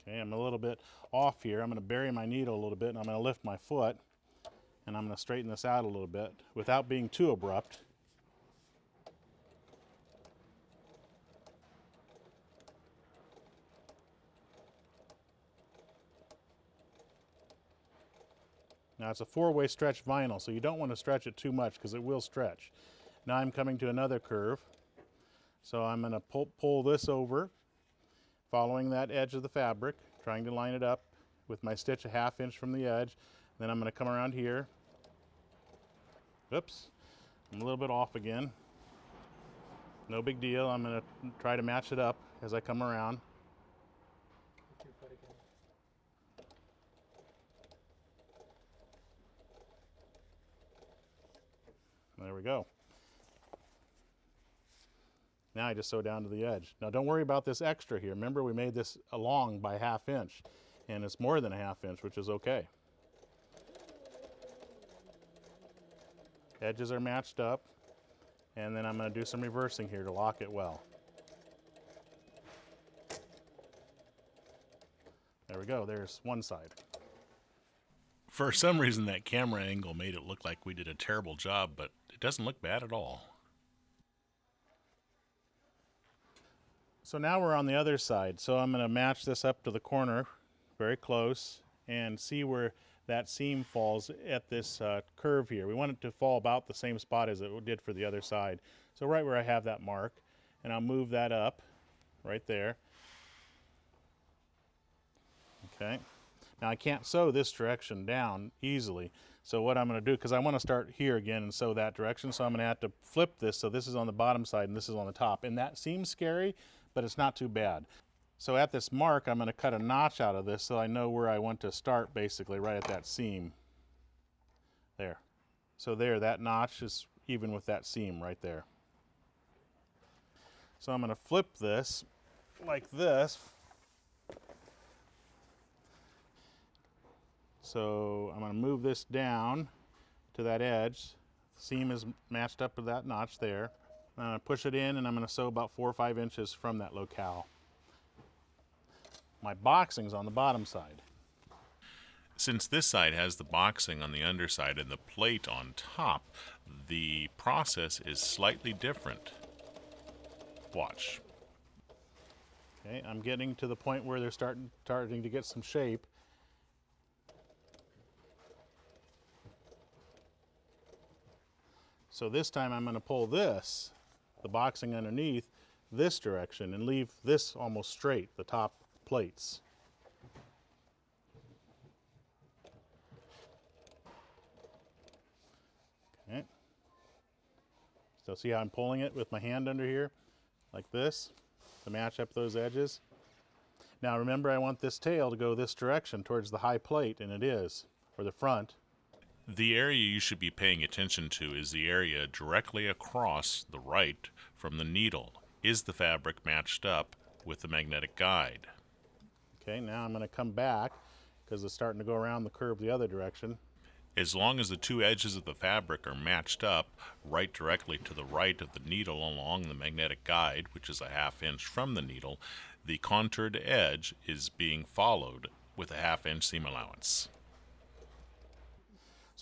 Okay, I'm a little bit off here. I'm going to bury my needle a little bit and I'm going to lift my foot and I'm going to straighten this out a little bit without being too abrupt. Now it's a four-way stretch vinyl, so you don't want to stretch it too much because it will stretch. Now I'm coming to another curve. So I'm going to pull, pull this over, following that edge of the fabric, trying to line it up with my stitch a half inch from the edge. Then I'm going to come around here. Oops, I'm a little bit off again. No big deal. I'm going to try to match it up as I come around. There we go. Now I just sew down to the edge. Now don't worry about this extra here. Remember we made this along by half inch and it's more than a half inch, which is okay. Edges are matched up and then I'm going to do some reversing here to lock it well. There we go, there's one side. For some reason, that camera angle made it look like we did a terrible job, but doesn't look bad at all. So now we're on the other side. So I'm going to match this up to the corner very close and see where that seam falls at this uh, curve here. We want it to fall about the same spot as it did for the other side. So right where I have that mark and I'll move that up right there. Okay. Now I can't sew this direction down easily. So what I'm going to do, because I want to start here again and sew that direction, so I'm going to have to flip this so this is on the bottom side and this is on the top. And that seems scary, but it's not too bad. So at this mark, I'm going to cut a notch out of this so I know where I want to start basically right at that seam. There. So there, that notch is even with that seam right there. So I'm going to flip this like this So I'm going to move this down to that edge. The seam is matched up with that notch there. I'm going to push it in and I'm going to sew about four or five inches from that locale. My boxing's on the bottom side. Since this side has the boxing on the underside and the plate on top, the process is slightly different. Watch. Okay, I'm getting to the point where they're starting starting to get some shape. So this time I'm going to pull this, the boxing underneath, this direction and leave this almost straight, the top plates. Okay. So see how I'm pulling it with my hand under here, like this, to match up those edges. Now remember I want this tail to go this direction towards the high plate, and it is, or the front. The area you should be paying attention to is the area directly across the right from the needle. Is the fabric matched up with the magnetic guide? Okay, now I'm going to come back because it's starting to go around the curve the other direction. As long as the two edges of the fabric are matched up right directly to the right of the needle along the magnetic guide, which is a half inch from the needle, the contoured edge is being followed with a half inch seam allowance.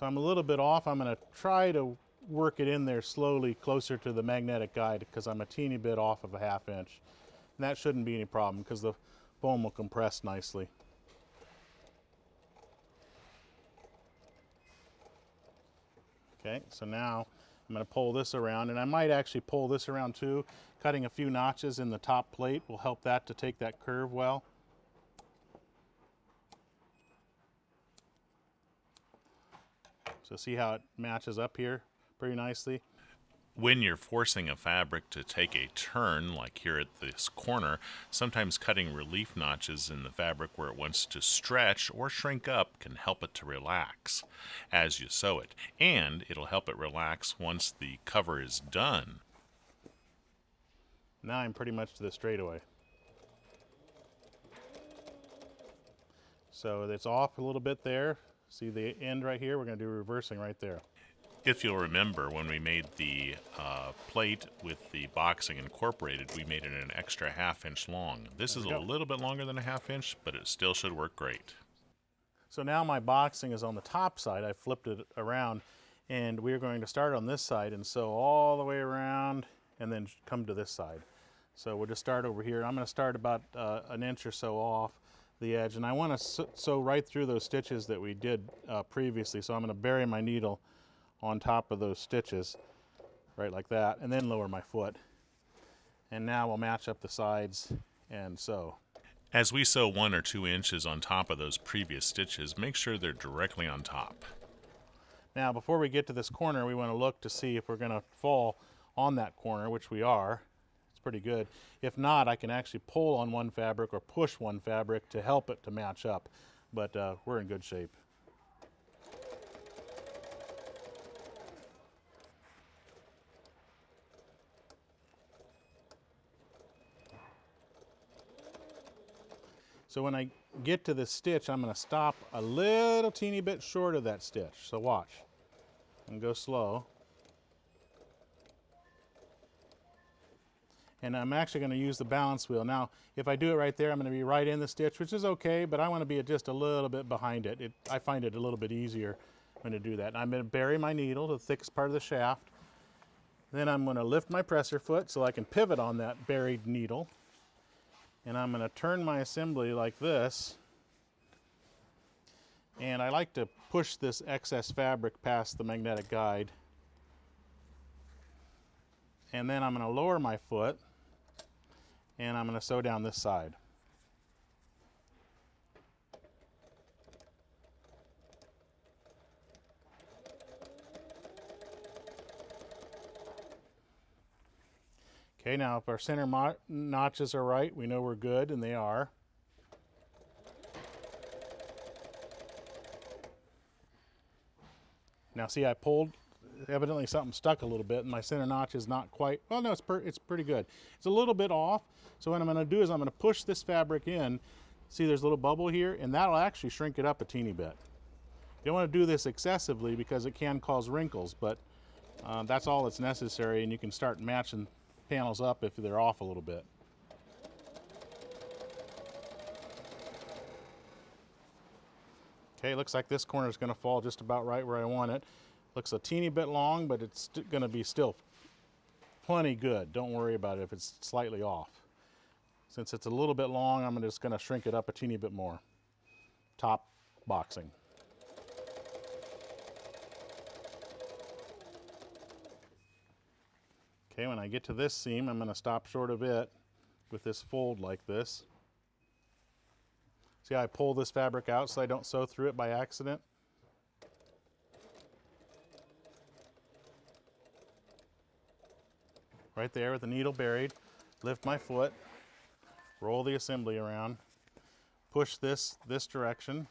So I'm a little bit off. I'm going to try to work it in there slowly closer to the magnetic guide because I'm a teeny bit off of a half inch. And that shouldn't be any problem because the foam will compress nicely. Okay, so now I'm going to pull this around and I might actually pull this around too. Cutting a few notches in the top plate will help that to take that curve well. So see how it matches up here pretty nicely? When you're forcing a fabric to take a turn, like here at this corner, sometimes cutting relief notches in the fabric where it wants to stretch or shrink up can help it to relax as you sew it. And it'll help it relax once the cover is done. Now I'm pretty much to the straightaway. So it's off a little bit there, See the end right here? We're going to do reversing right there. If you'll remember, when we made the uh, plate with the boxing incorporated, we made it an extra half inch long. This there is a little bit longer than a half inch, but it still should work great. So now my boxing is on the top side. I flipped it around, and we're going to start on this side and sew all the way around and then come to this side. So we'll just start over here. I'm going to start about uh, an inch or so off the edge. And I want to sew right through those stitches that we did uh, previously. So I'm going to bury my needle on top of those stitches, right like that, and then lower my foot. And now we'll match up the sides and sew. As we sew one or two inches on top of those previous stitches, make sure they're directly on top. Now, before we get to this corner, we want to look to see if we're going to fall on that corner, which we are. Pretty good. If not, I can actually pull on one fabric or push one fabric to help it to match up. But uh, we're in good shape. So when I get to the stitch, I'm going to stop a little teeny bit short of that stitch. So watch. And go slow. And I'm actually going to use the balance wheel. Now, if I do it right there, I'm going to be right in the stitch, which is okay, but I want to be just a little bit behind it. it I find it a little bit easier when to do that. And I'm going to bury my needle to the thickest part of the shaft. Then I'm going to lift my presser foot so I can pivot on that buried needle and I'm going to turn my assembly like this and I like to push this excess fabric past the magnetic guide and then I'm going to lower my foot and I'm going to sew down this side. Okay, now if our center notches are right, we know we're good, and they are. Now see, I pulled, evidently something stuck a little bit, and my center notch is not quite, well no, it's, per, it's pretty good. It's a little bit off, so what I'm gonna do is I'm gonna push this fabric in. See there's a little bubble here, and that'll actually shrink it up a teeny bit. You don't wanna do this excessively because it can cause wrinkles, but uh, that's all that's necessary, and you can start matching panels up if they're off a little bit. Okay, looks like this corner is going to fall just about right where I want it. Looks a teeny bit long, but it's going to be still plenty good. Don't worry about it if it's slightly off. Since it's a little bit long, I'm just going to shrink it up a teeny bit more. Top boxing. Okay, when I get to this seam, I'm going to stop short of it with this fold like this. See I pull this fabric out so I don't sew through it by accident? Right there with the needle buried, lift my foot, roll the assembly around, push this this direction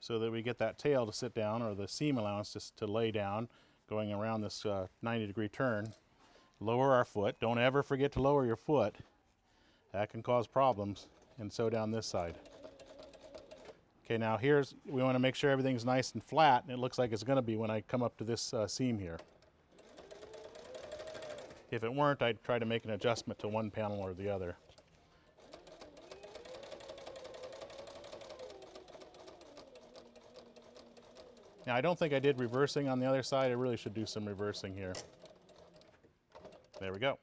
so that we get that tail to sit down or the seam allowance just to lay down going around this uh, 90 degree turn lower our foot. Don't ever forget to lower your foot. That can cause problems. And so down this side. Okay, now here's, we want to make sure everything's nice and flat, and it looks like it's going to be when I come up to this uh, seam here. If it weren't, I'd try to make an adjustment to one panel or the other. Now I don't think I did reversing on the other side. I really should do some reversing here. There we go.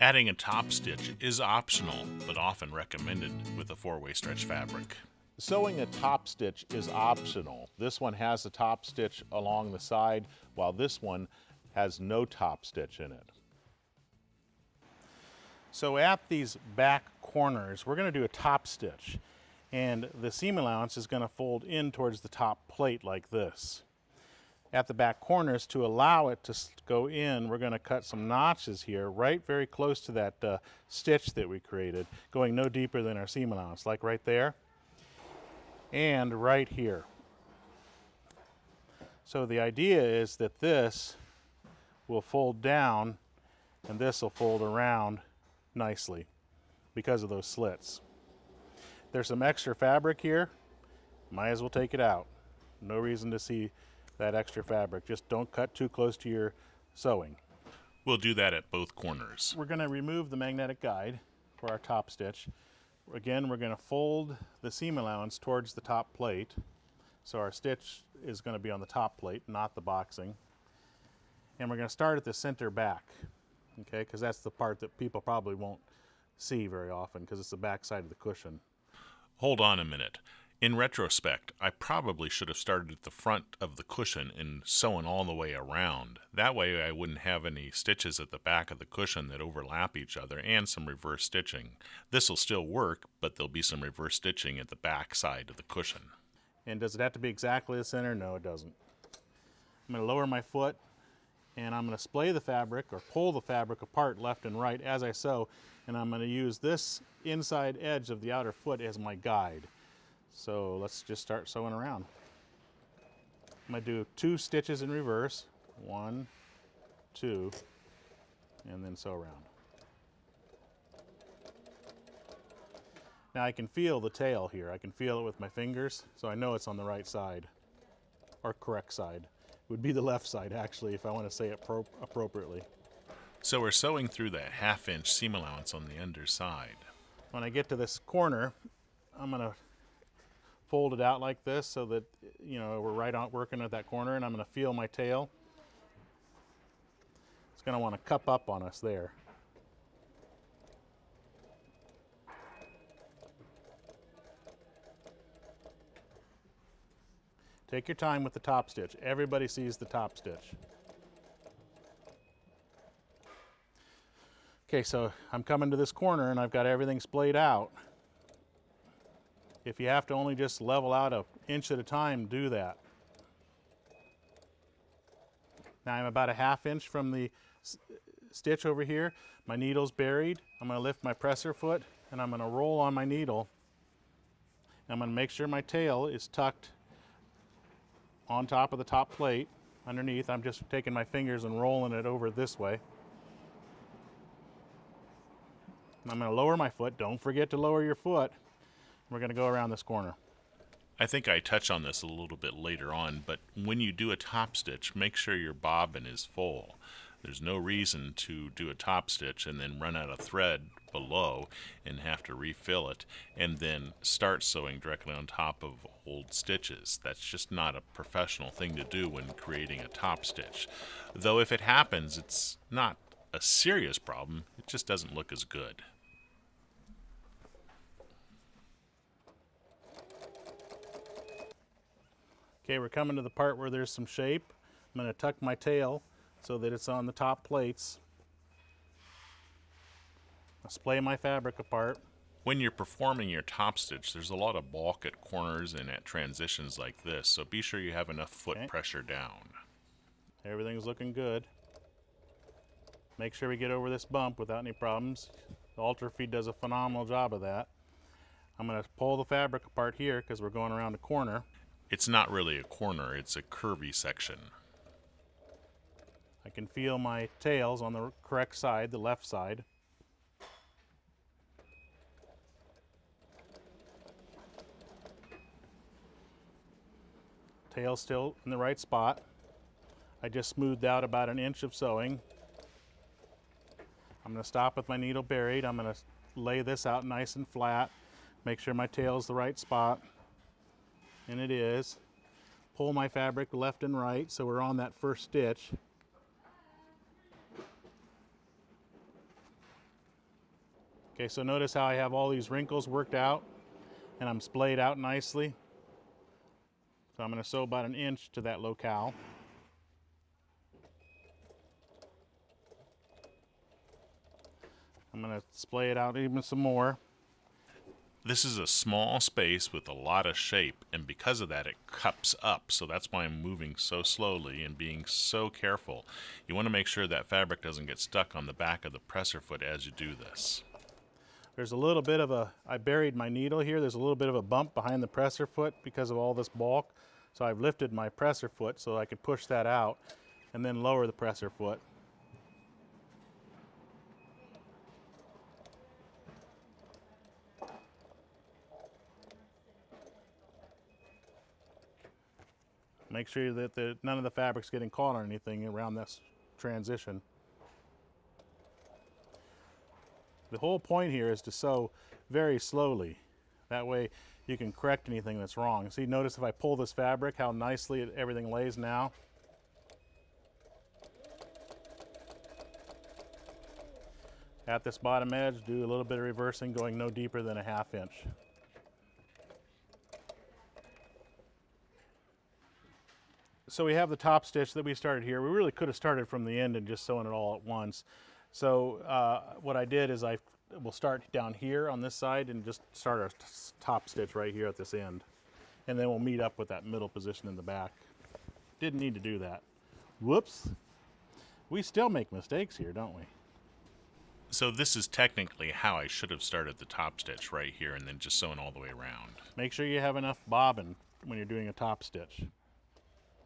Adding a top stitch is optional, but often recommended with a four-way stretch fabric. Sewing a top stitch is optional. This one has a top stitch along the side, while this one has no top stitch in it. So at these back corners, we're going to do a top stitch. And the seam allowance is going to fold in towards the top plate like this. At the back corners to allow it to go in we're going to cut some notches here right very close to that uh, stitch that we created going no deeper than our seam allowance like right there. And right here. So the idea is that this will fold down and this will fold around nicely because of those slits there's some extra fabric here might as well take it out no reason to see that extra fabric. Just don't cut too close to your sewing. We'll do that at both corners. We're going to remove the magnetic guide for our top stitch. Again, we're going to fold the seam allowance towards the top plate. So our stitch is going to be on the top plate, not the boxing. And we're going to start at the center back, okay, because that's the part that people probably won't see very often because it's the back side of the cushion. Hold on a minute. In retrospect, I probably should have started at the front of the cushion and sewn all the way around. That way I wouldn't have any stitches at the back of the cushion that overlap each other and some reverse stitching. This will still work, but there'll be some reverse stitching at the back side of the cushion. And does it have to be exactly the center? No, it doesn't. I'm going to lower my foot and I'm going to splay the fabric or pull the fabric apart left and right as I sew and I'm going to use this inside edge of the outer foot as my guide. So let's just start sewing around. I'm going to do two stitches in reverse, one, two, and then sew around. Now I can feel the tail here. I can feel it with my fingers, so I know it's on the right side, or correct side. It would be the left side, actually, if I want to say it appropriately. So we're sewing through that half inch seam allowance on the underside. When I get to this corner, I'm going to fold it out like this so that, you know, we're right on working at that corner, and I'm going to feel my tail. It's going to want to cup up on us there. Take your time with the top stitch. Everybody sees the top stitch. Okay, so I'm coming to this corner and I've got everything splayed out. If you have to only just level out an inch at a time, do that. Now I'm about a half inch from the stitch over here. My needle's buried. I'm going to lift my presser foot and I'm going to roll on my needle. I'm going to make sure my tail is tucked on top of the top plate underneath. I'm just taking my fingers and rolling it over this way. I'm going to lower my foot. Don't forget to lower your foot. We're going to go around this corner. I think I touch on this a little bit later on, but when you do a top stitch, make sure your bobbin is full. There's no reason to do a top stitch and then run out of thread below and have to refill it and then start sewing directly on top of old stitches. That's just not a professional thing to do when creating a top stitch. Though if it happens, it's not a serious problem, it just doesn't look as good. Okay, we're coming to the part where there's some shape. I'm going to tuck my tail so that it's on the top plates. I'll splay my fabric apart. When you're performing your top stitch, there's a lot of bulk at corners and at transitions like this, so be sure you have enough foot okay. pressure down. Everything's looking good. Make sure we get over this bump without any problems. The Ultrafeed does a phenomenal job of that. I'm going to pull the fabric apart here because we're going around a corner. It's not really a corner, it's a curvy section. I can feel my tails on the correct side, the left side. Tail still in the right spot. I just smoothed out about an inch of sewing. I'm to stop with my needle buried. I'm going to lay this out nice and flat. Make sure my tail is the right spot. And it is. Pull my fabric left and right so we're on that first stitch. Okay, so notice how I have all these wrinkles worked out and I'm splayed out nicely. So I'm going to sew about an inch to that locale. I'm going to splay it out even some more. This is a small space with a lot of shape, and because of that, it cups up. So that's why I'm moving so slowly and being so careful. You want to make sure that fabric doesn't get stuck on the back of the presser foot as you do this. There's a little bit of a, I buried my needle here. There's a little bit of a bump behind the presser foot because of all this bulk. So I've lifted my presser foot so I could push that out and then lower the presser foot. Make sure that the, none of the fabric's getting caught on anything around this transition. The whole point here is to sew very slowly. That way you can correct anything that's wrong. See, notice if I pull this fabric, how nicely everything lays now. At this bottom edge, do a little bit of reversing, going no deeper than a half inch. So we have the top stitch that we started here. We really could have started from the end and just sewing it all at once. So uh, what I did is I will start down here on this side and just start a top stitch right here at this end. and then we'll meet up with that middle position in the back. Didn't need to do that. Whoops. We still make mistakes here, don't we? So this is technically how I should have started the top stitch right here and then just sewn all the way around. Make sure you have enough bobbin when you're doing a top stitch,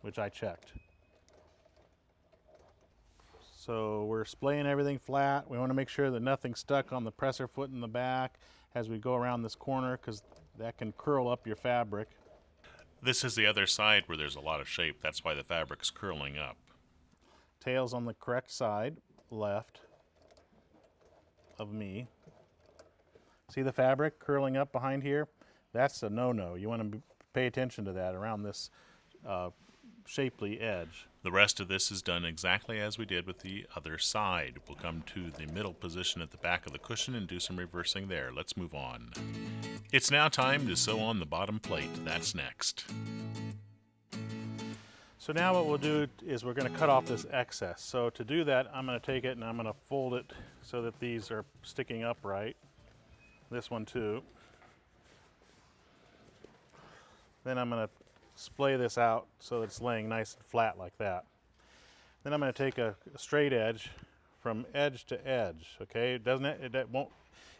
which I checked. So we're splaying everything flat. We want to make sure that nothing's stuck on the presser foot in the back as we go around this corner because that can curl up your fabric. This is the other side where there's a lot of shape. That's why the fabric's curling up. Tails on the correct side, left of me. See the fabric curling up behind here? That's a no-no. You want to pay attention to that around this uh, shapely edge. The rest of this is done exactly as we did with the other side. We'll come to the middle position at the back of the cushion and do some reversing there. Let's move on. It's now time to sew on the bottom plate. That's next. So now what we'll do is we're going to cut off this excess. So to do that, I'm going to take it and I'm going to fold it so that these are sticking upright. This one too. Then I'm going to splay this out so it's laying nice and flat like that. Then I'm going to take a, a straight edge from edge to edge. Okay, it doesn't it, it won't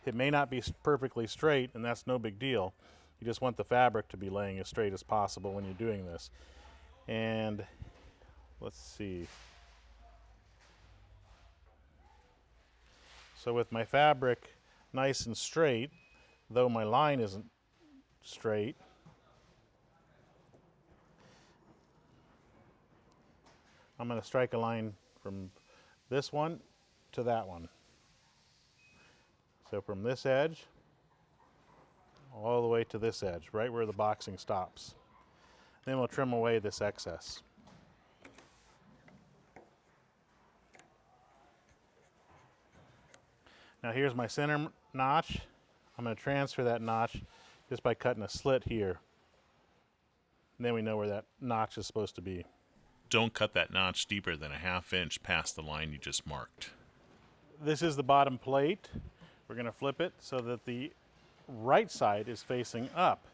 it may not be perfectly straight, and that's no big deal. You just want the fabric to be laying as straight as possible when you're doing this. And let's see. So with my fabric nice and straight, though my line isn't straight, I'm going to strike a line from this one to that one. So from this edge all the way to this edge, right where the boxing stops. Then we'll trim away this excess. Now here's my center notch. I'm going to transfer that notch just by cutting a slit here. And then we know where that notch is supposed to be. Don't cut that notch deeper than a half inch past the line you just marked. This is the bottom plate. We're going to flip it so that the right side is facing up.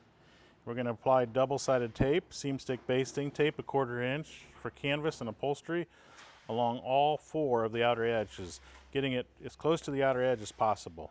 We're going to apply double-sided tape, Seamstick basting tape, a quarter inch for canvas and upholstery along all four of the outer edges, getting it as close to the outer edge as possible.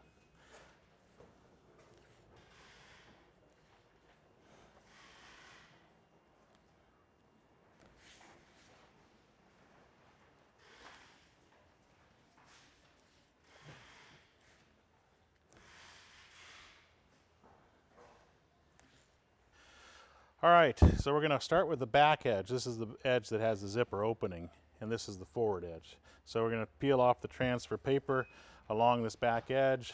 All right, so we're going to start with the back edge. This is the edge that has the zipper opening, and this is the forward edge. So we're going to peel off the transfer paper along this back edge.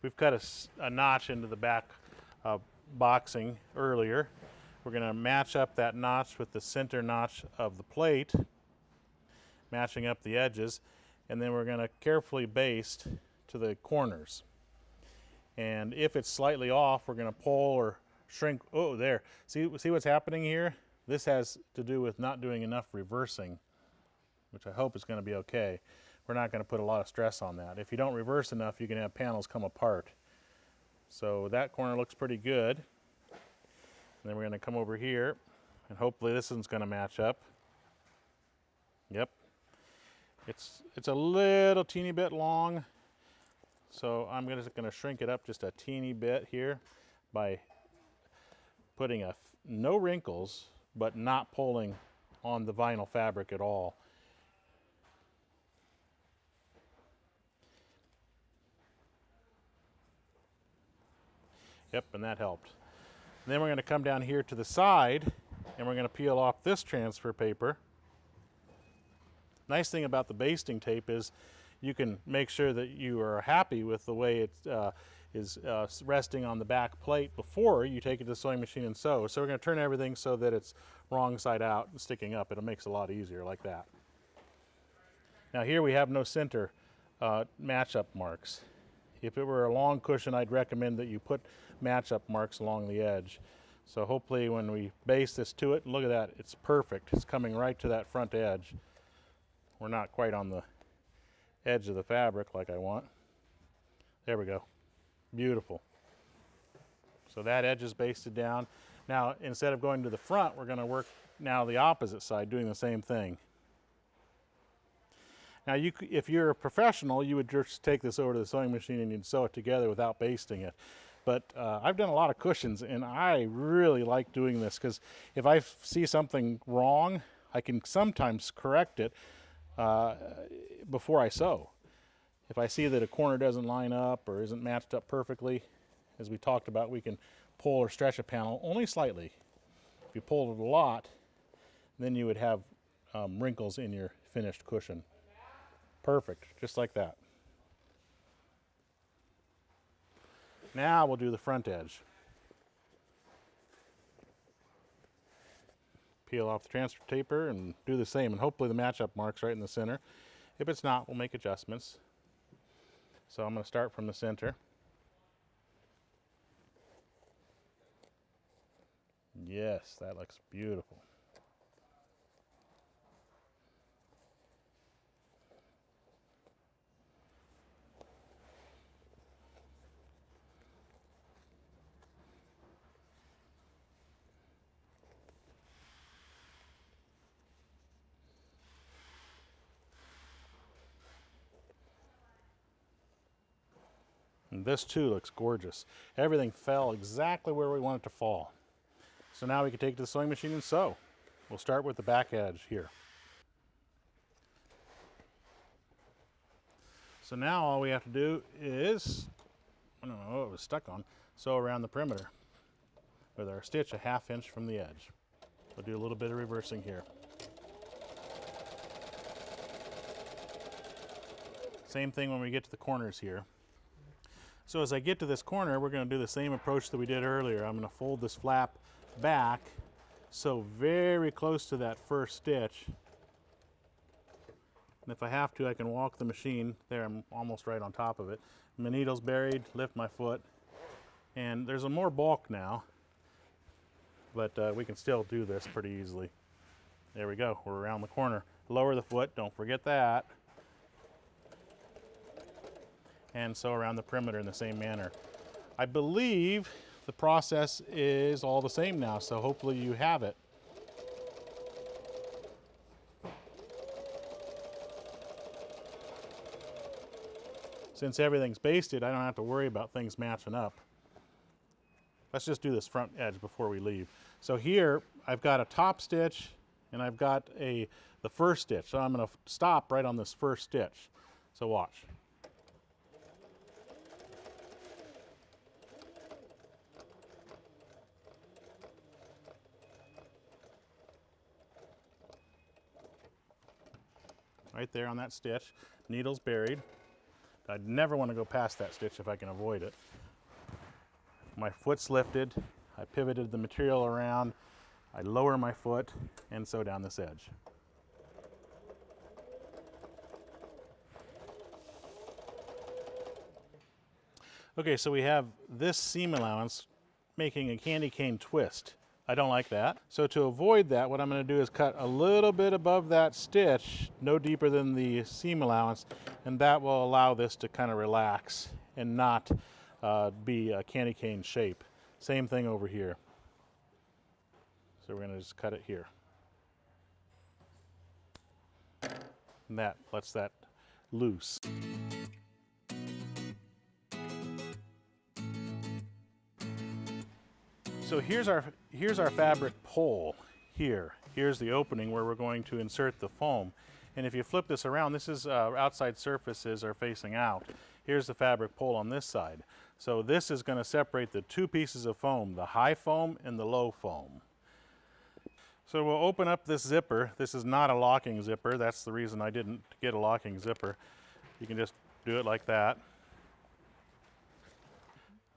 We've cut a, a notch into the back uh, boxing earlier. We're going to match up that notch with the center notch of the plate, matching up the edges, and then we're going to carefully baste to the corners. And if it's slightly off, we're going to pull or shrink. Oh, there. See, see what's happening here? This has to do with not doing enough reversing, which I hope is going to be okay. We're not going to put a lot of stress on that. If you don't reverse enough, you can have panels come apart. So that corner looks pretty good. And then we're going to come over here, and hopefully this one's going to match up. Yep. It's, it's a little teeny bit long, so I'm gonna, gonna shrink it up just a teeny bit here by putting a no wrinkles, but not pulling on the vinyl fabric at all. Yep, and that helped. And then we're going to come down here to the side and we're going to peel off this transfer paper. Nice thing about the basting tape is you can make sure that you are happy with the way it uh, is uh, resting on the back plate before you take it to the sewing machine and sew. So we're going to turn everything so that it's wrong side out and sticking up. It makes it a lot easier like that. Now here we have no center uh, match-up marks. If it were a long cushion, I'd recommend that you put match-up marks along the edge. So hopefully when we base this to it, look at that, it's perfect. It's coming right to that front edge. We're not quite on the edge of the fabric like I want. There we go. Beautiful. So that edge is basted down. Now, instead of going to the front, we're going to work now the opposite side, doing the same thing. Now, you, if you're a professional, you would just take this over to the sewing machine and you'd sew it together without basting it. But uh, I've done a lot of cushions, and I really like doing this because if I see something wrong, I can sometimes correct it uh, before I sew. If I see that a corner doesn't line up or isn't matched up perfectly, as we talked about, we can pull or stretch a panel only slightly. If you pulled it a lot, then you would have um, wrinkles in your finished cushion. Perfect, just like that. Now we'll do the front edge. Peel off the transfer taper and do the same, and hopefully the matchup marks right in the center. If it's not, we'll make adjustments. So I'm going to start from the center. Yes, that looks beautiful. And this too looks gorgeous. Everything fell exactly where we want it to fall. So now we can take it to the sewing machine and sew. We'll start with the back edge here. So now all we have to do is, I don't know what it was stuck on, sew around the perimeter with our stitch a half inch from the edge. We'll do a little bit of reversing here. Same thing when we get to the corners here. So as I get to this corner, we're going to do the same approach that we did earlier. I'm going to fold this flap back so very close to that first stitch. And if I have to, I can walk the machine. There, I'm almost right on top of it. My needle's buried, lift my foot. And there's a more bulk now, but uh, we can still do this pretty easily. There we go, we're around the corner. Lower the foot, don't forget that and sew around the perimeter in the same manner. I believe the process is all the same now, so hopefully you have it. Since everything's basted, I don't have to worry about things matching up. Let's just do this front edge before we leave. So here, I've got a top stitch and I've got a the first stitch. So I'm gonna stop right on this first stitch. So watch. Right there on that stitch. Needle's buried. I'd never want to go past that stitch if I can avoid it. My foot's lifted. I pivoted the material around. I lower my foot and sew down this edge. Okay, so we have this seam allowance making a candy cane twist. I don't like that. So to avoid that, what I'm going to do is cut a little bit above that stitch, no deeper than the seam allowance, and that will allow this to kind of relax and not uh, be a candy cane shape. Same thing over here. So we're going to just cut it here. And that lets that loose. So here's our here's our fabric pull here. Here's the opening where we're going to insert the foam. And if you flip this around, this is uh, outside surfaces are facing out. Here's the fabric pull on this side. So this is going to separate the two pieces of foam, the high foam and the low foam. So we'll open up this zipper. This is not a locking zipper. That's the reason I didn't get a locking zipper. You can just do it like that.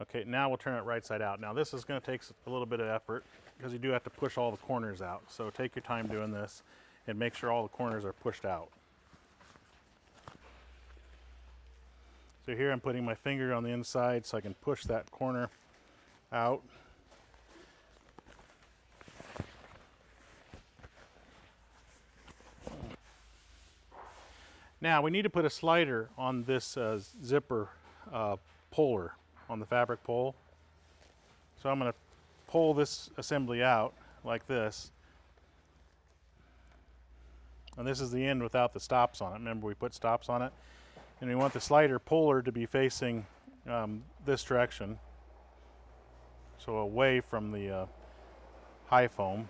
Okay, now we'll turn it right side out. Now this is going to take a little bit of effort because you do have to push all the corners out. So take your time doing this and make sure all the corners are pushed out. So here I'm putting my finger on the inside so I can push that corner out. Now we need to put a slider on this uh, zipper uh, puller on the fabric pull. So I'm going to pull this assembly out like this. And this is the end without the stops on it. Remember we put stops on it? And we want the slider puller to be facing um, this direction. So away from the uh, high foam.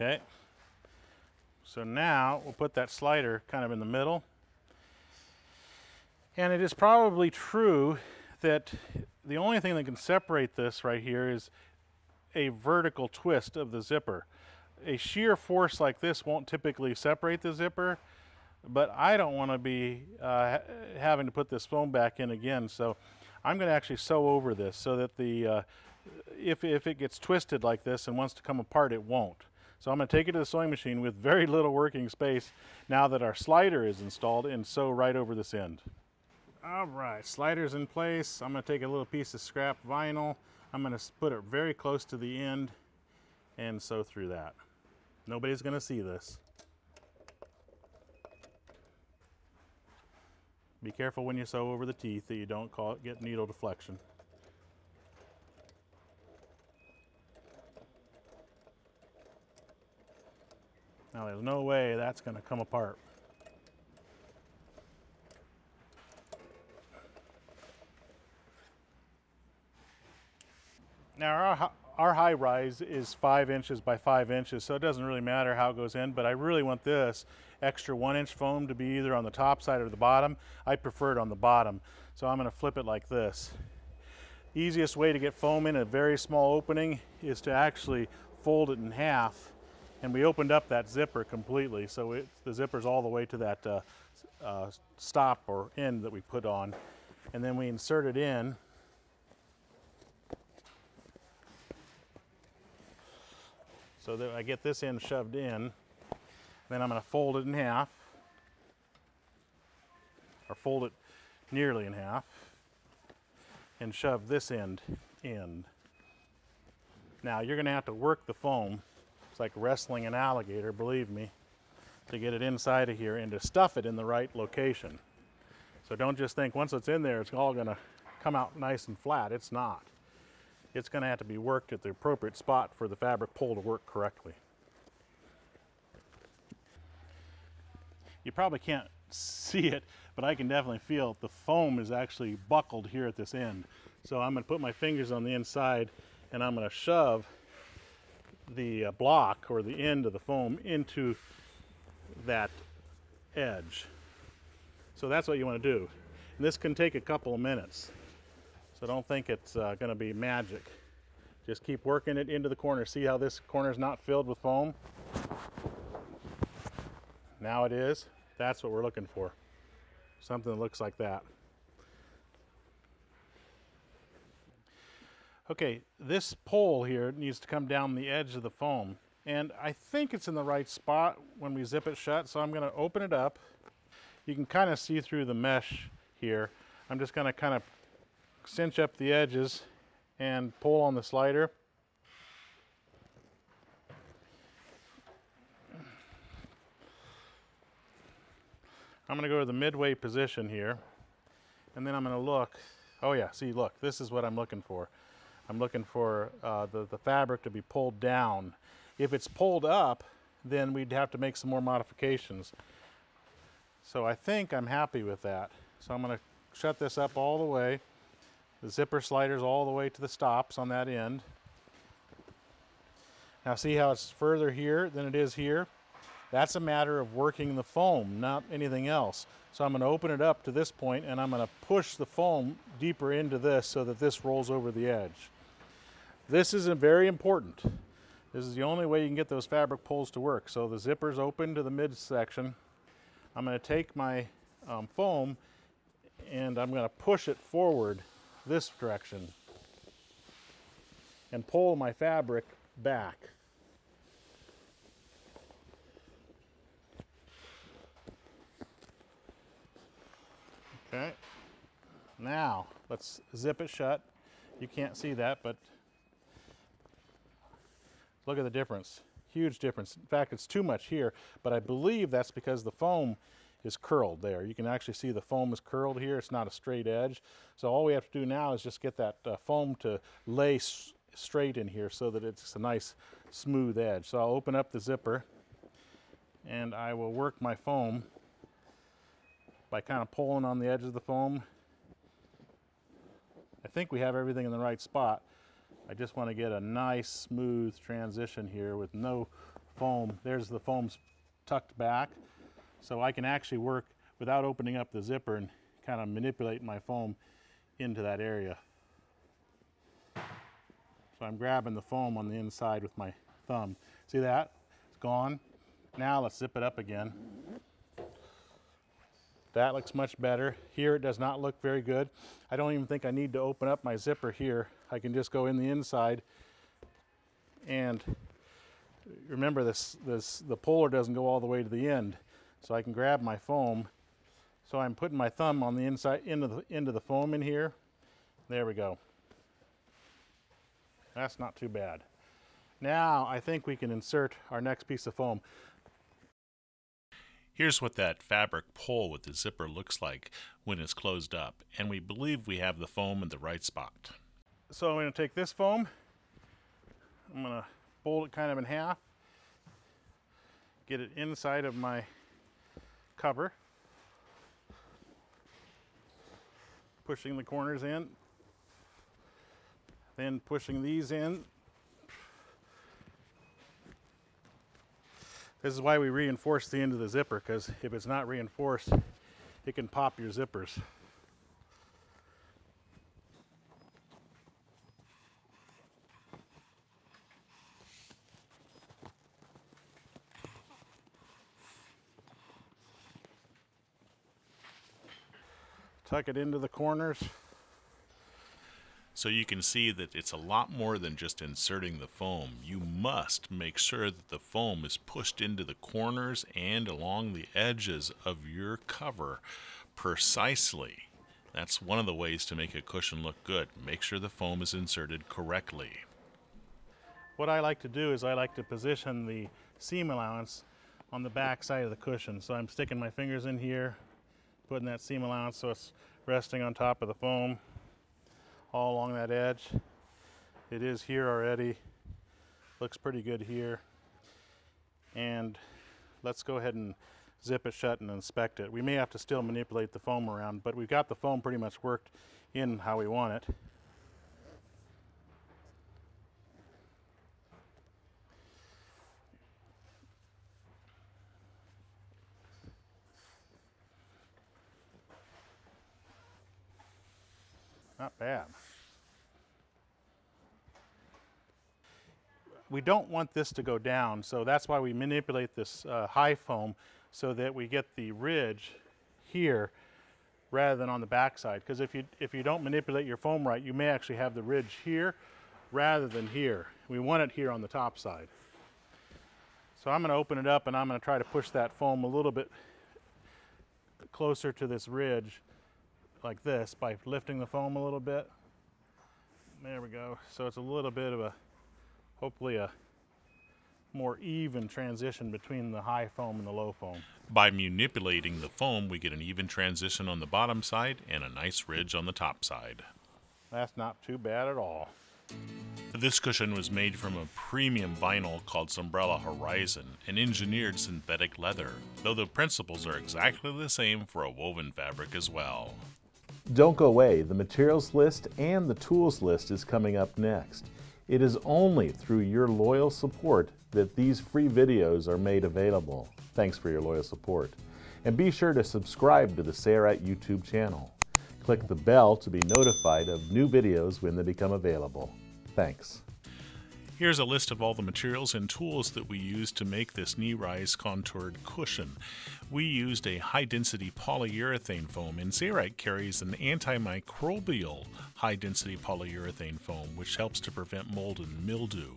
Okay. So now we'll put that slider kind of in the middle. And it is probably true that the only thing that can separate this right here is a vertical twist of the zipper. A shear force like this won't typically separate the zipper, but I don't want to be uh, having to put this foam back in again. So I'm going to actually sew over this so that the uh, if, if it gets twisted like this and wants to come apart, it won't. So I'm going to take it to the sewing machine with very little working space now that our slider is installed and sew right over this end. All right, slider's in place. I'm going to take a little piece of scrap vinyl. I'm going to put it very close to the end and sew through that. Nobody's going to see this. Be careful when you sew over the teeth that you don't it, get needle deflection. Now there's no way that's going to come apart. Now our, our high rise is five inches by five inches, so it doesn't really matter how it goes in, but I really want this extra one inch foam to be either on the top side or the bottom. I prefer it on the bottom, so I'm gonna flip it like this. Easiest way to get foam in a very small opening is to actually fold it in half and we opened up that zipper completely so it, the zipper's all the way to that uh, uh, stop or end that we put on. And then we insert it in so that I get this end shoved in. Then I'm going to fold it in half or fold it nearly in half and shove this end in. Now you're going to have to work the foam like wrestling an alligator, believe me, to get it inside of here and to stuff it in the right location. So don't just think once it's in there, it's all gonna come out nice and flat. It's not. It's gonna have to be worked at the appropriate spot for the fabric pull to work correctly. You probably can't see it, but I can definitely feel the foam is actually buckled here at this end. So I'm gonna put my fingers on the inside and I'm gonna shove the uh, block or the end of the foam into that edge. So that's what you want to do. And this can take a couple of minutes. So don't think it's uh, going to be magic. Just keep working it into the corner. See how this corner is not filled with foam? Now it is. That's what we're looking for. Something that looks like that. Okay, this pole here needs to come down the edge of the foam. And I think it's in the right spot when we zip it shut, so I'm gonna open it up. You can kind of see through the mesh here. I'm just gonna kind of cinch up the edges and pull on the slider. I'm gonna go to the midway position here, and then I'm gonna look. Oh yeah, see, look, this is what I'm looking for. I'm looking for uh, the, the fabric to be pulled down. If it's pulled up, then we'd have to make some more modifications. So I think I'm happy with that. So I'm going to shut this up all the way. The zipper sliders all the way to the stops on that end. Now see how it's further here than it is here? That's a matter of working the foam, not anything else. So I'm going to open it up to this point and I'm going to push the foam deeper into this so that this rolls over the edge. This is very important. This is the only way you can get those fabric pulls to work. So the zipper's open to the midsection. I'm going to take my um, foam and I'm going to push it forward this direction and pull my fabric back. Okay. Now, let's zip it shut. You can't see that, but Look at the difference. Huge difference. In fact, it's too much here, but I believe that's because the foam is curled there. You can actually see the foam is curled here. It's not a straight edge. So all we have to do now is just get that uh, foam to lay straight in here so that it's a nice smooth edge. So I'll open up the zipper and I will work my foam by kind of pulling on the edge of the foam. I think we have everything in the right spot. I just want to get a nice smooth transition here with no foam. There's the foam tucked back. So I can actually work without opening up the zipper and kind of manipulate my foam into that area. So I'm grabbing the foam on the inside with my thumb. See that? It's gone. Now let's zip it up again. That looks much better. Here it does not look very good. I don't even think I need to open up my zipper here. I can just go in the inside and remember this, this the puller doesn't go all the way to the end. So I can grab my foam. So I'm putting my thumb on the inside into the into the foam in here. There we go. That's not too bad. Now I think we can insert our next piece of foam. Here's what that fabric pull with the zipper looks like when it's closed up, and we believe we have the foam in the right spot. So I'm going to take this foam, I'm going to fold it kind of in half, get it inside of my cover, pushing the corners in, then pushing these in. This is why we reinforce the end of the zipper because if it's not reinforced, it can pop your zippers. tuck it into the corners. So you can see that it's a lot more than just inserting the foam. You must make sure that the foam is pushed into the corners and along the edges of your cover precisely. That's one of the ways to make a cushion look good. Make sure the foam is inserted correctly. What I like to do is I like to position the seam allowance on the back side of the cushion. So I'm sticking my fingers in here, putting that seam allowance so it's resting on top of the foam all along that edge. It is here already. Looks pretty good here. And let's go ahead and zip it shut and inspect it. We may have to still manipulate the foam around, but we've got the foam pretty much worked in how we want it. Not bad. We don't want this to go down, so that's why we manipulate this uh, high foam so that we get the ridge here rather than on the backside. Because if you, if you don't manipulate your foam right, you may actually have the ridge here rather than here. We want it here on the top side. So I'm going to open it up and I'm going to try to push that foam a little bit closer to this ridge like this by lifting the foam a little bit. There we go. So it's a little bit of a, hopefully a more even transition between the high foam and the low foam. By manipulating the foam, we get an even transition on the bottom side and a nice ridge on the top side. That's not too bad at all. This cushion was made from a premium vinyl called Sunbrella Horizon, an engineered synthetic leather, though the principles are exactly the same for a woven fabric as well. Don't go away, the materials list and the tools list is coming up next. It is only through your loyal support that these free videos are made available. Thanks for your loyal support. And be sure to subscribe to the Sailrite YouTube channel. Click the bell to be notified of new videos when they become available. Thanks. Here's a list of all the materials and tools that we used to make this knee rise contoured cushion. We used a high density polyurethane foam, and Sailrite carries an antimicrobial high density polyurethane foam, which helps to prevent mold and mildew.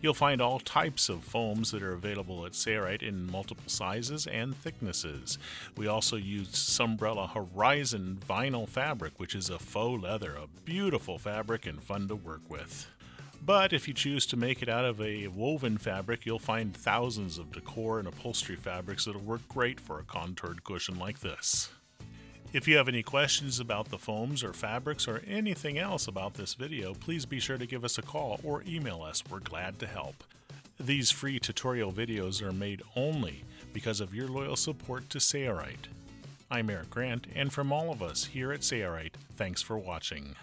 You'll find all types of foams that are available at Sailrite in multiple sizes and thicknesses. We also used Sunbrella Horizon vinyl fabric, which is a faux leather, a beautiful fabric and fun to work with. But if you choose to make it out of a woven fabric, you'll find thousands of decor and upholstery fabrics that'll work great for a contoured cushion like this. If you have any questions about the foams or fabrics or anything else about this video, please be sure to give us a call or email us. We're glad to help. These free tutorial videos are made only because of your loyal support to Sailrite. I'm Eric Grant, and from all of us here at Sailrite, thanks for watching.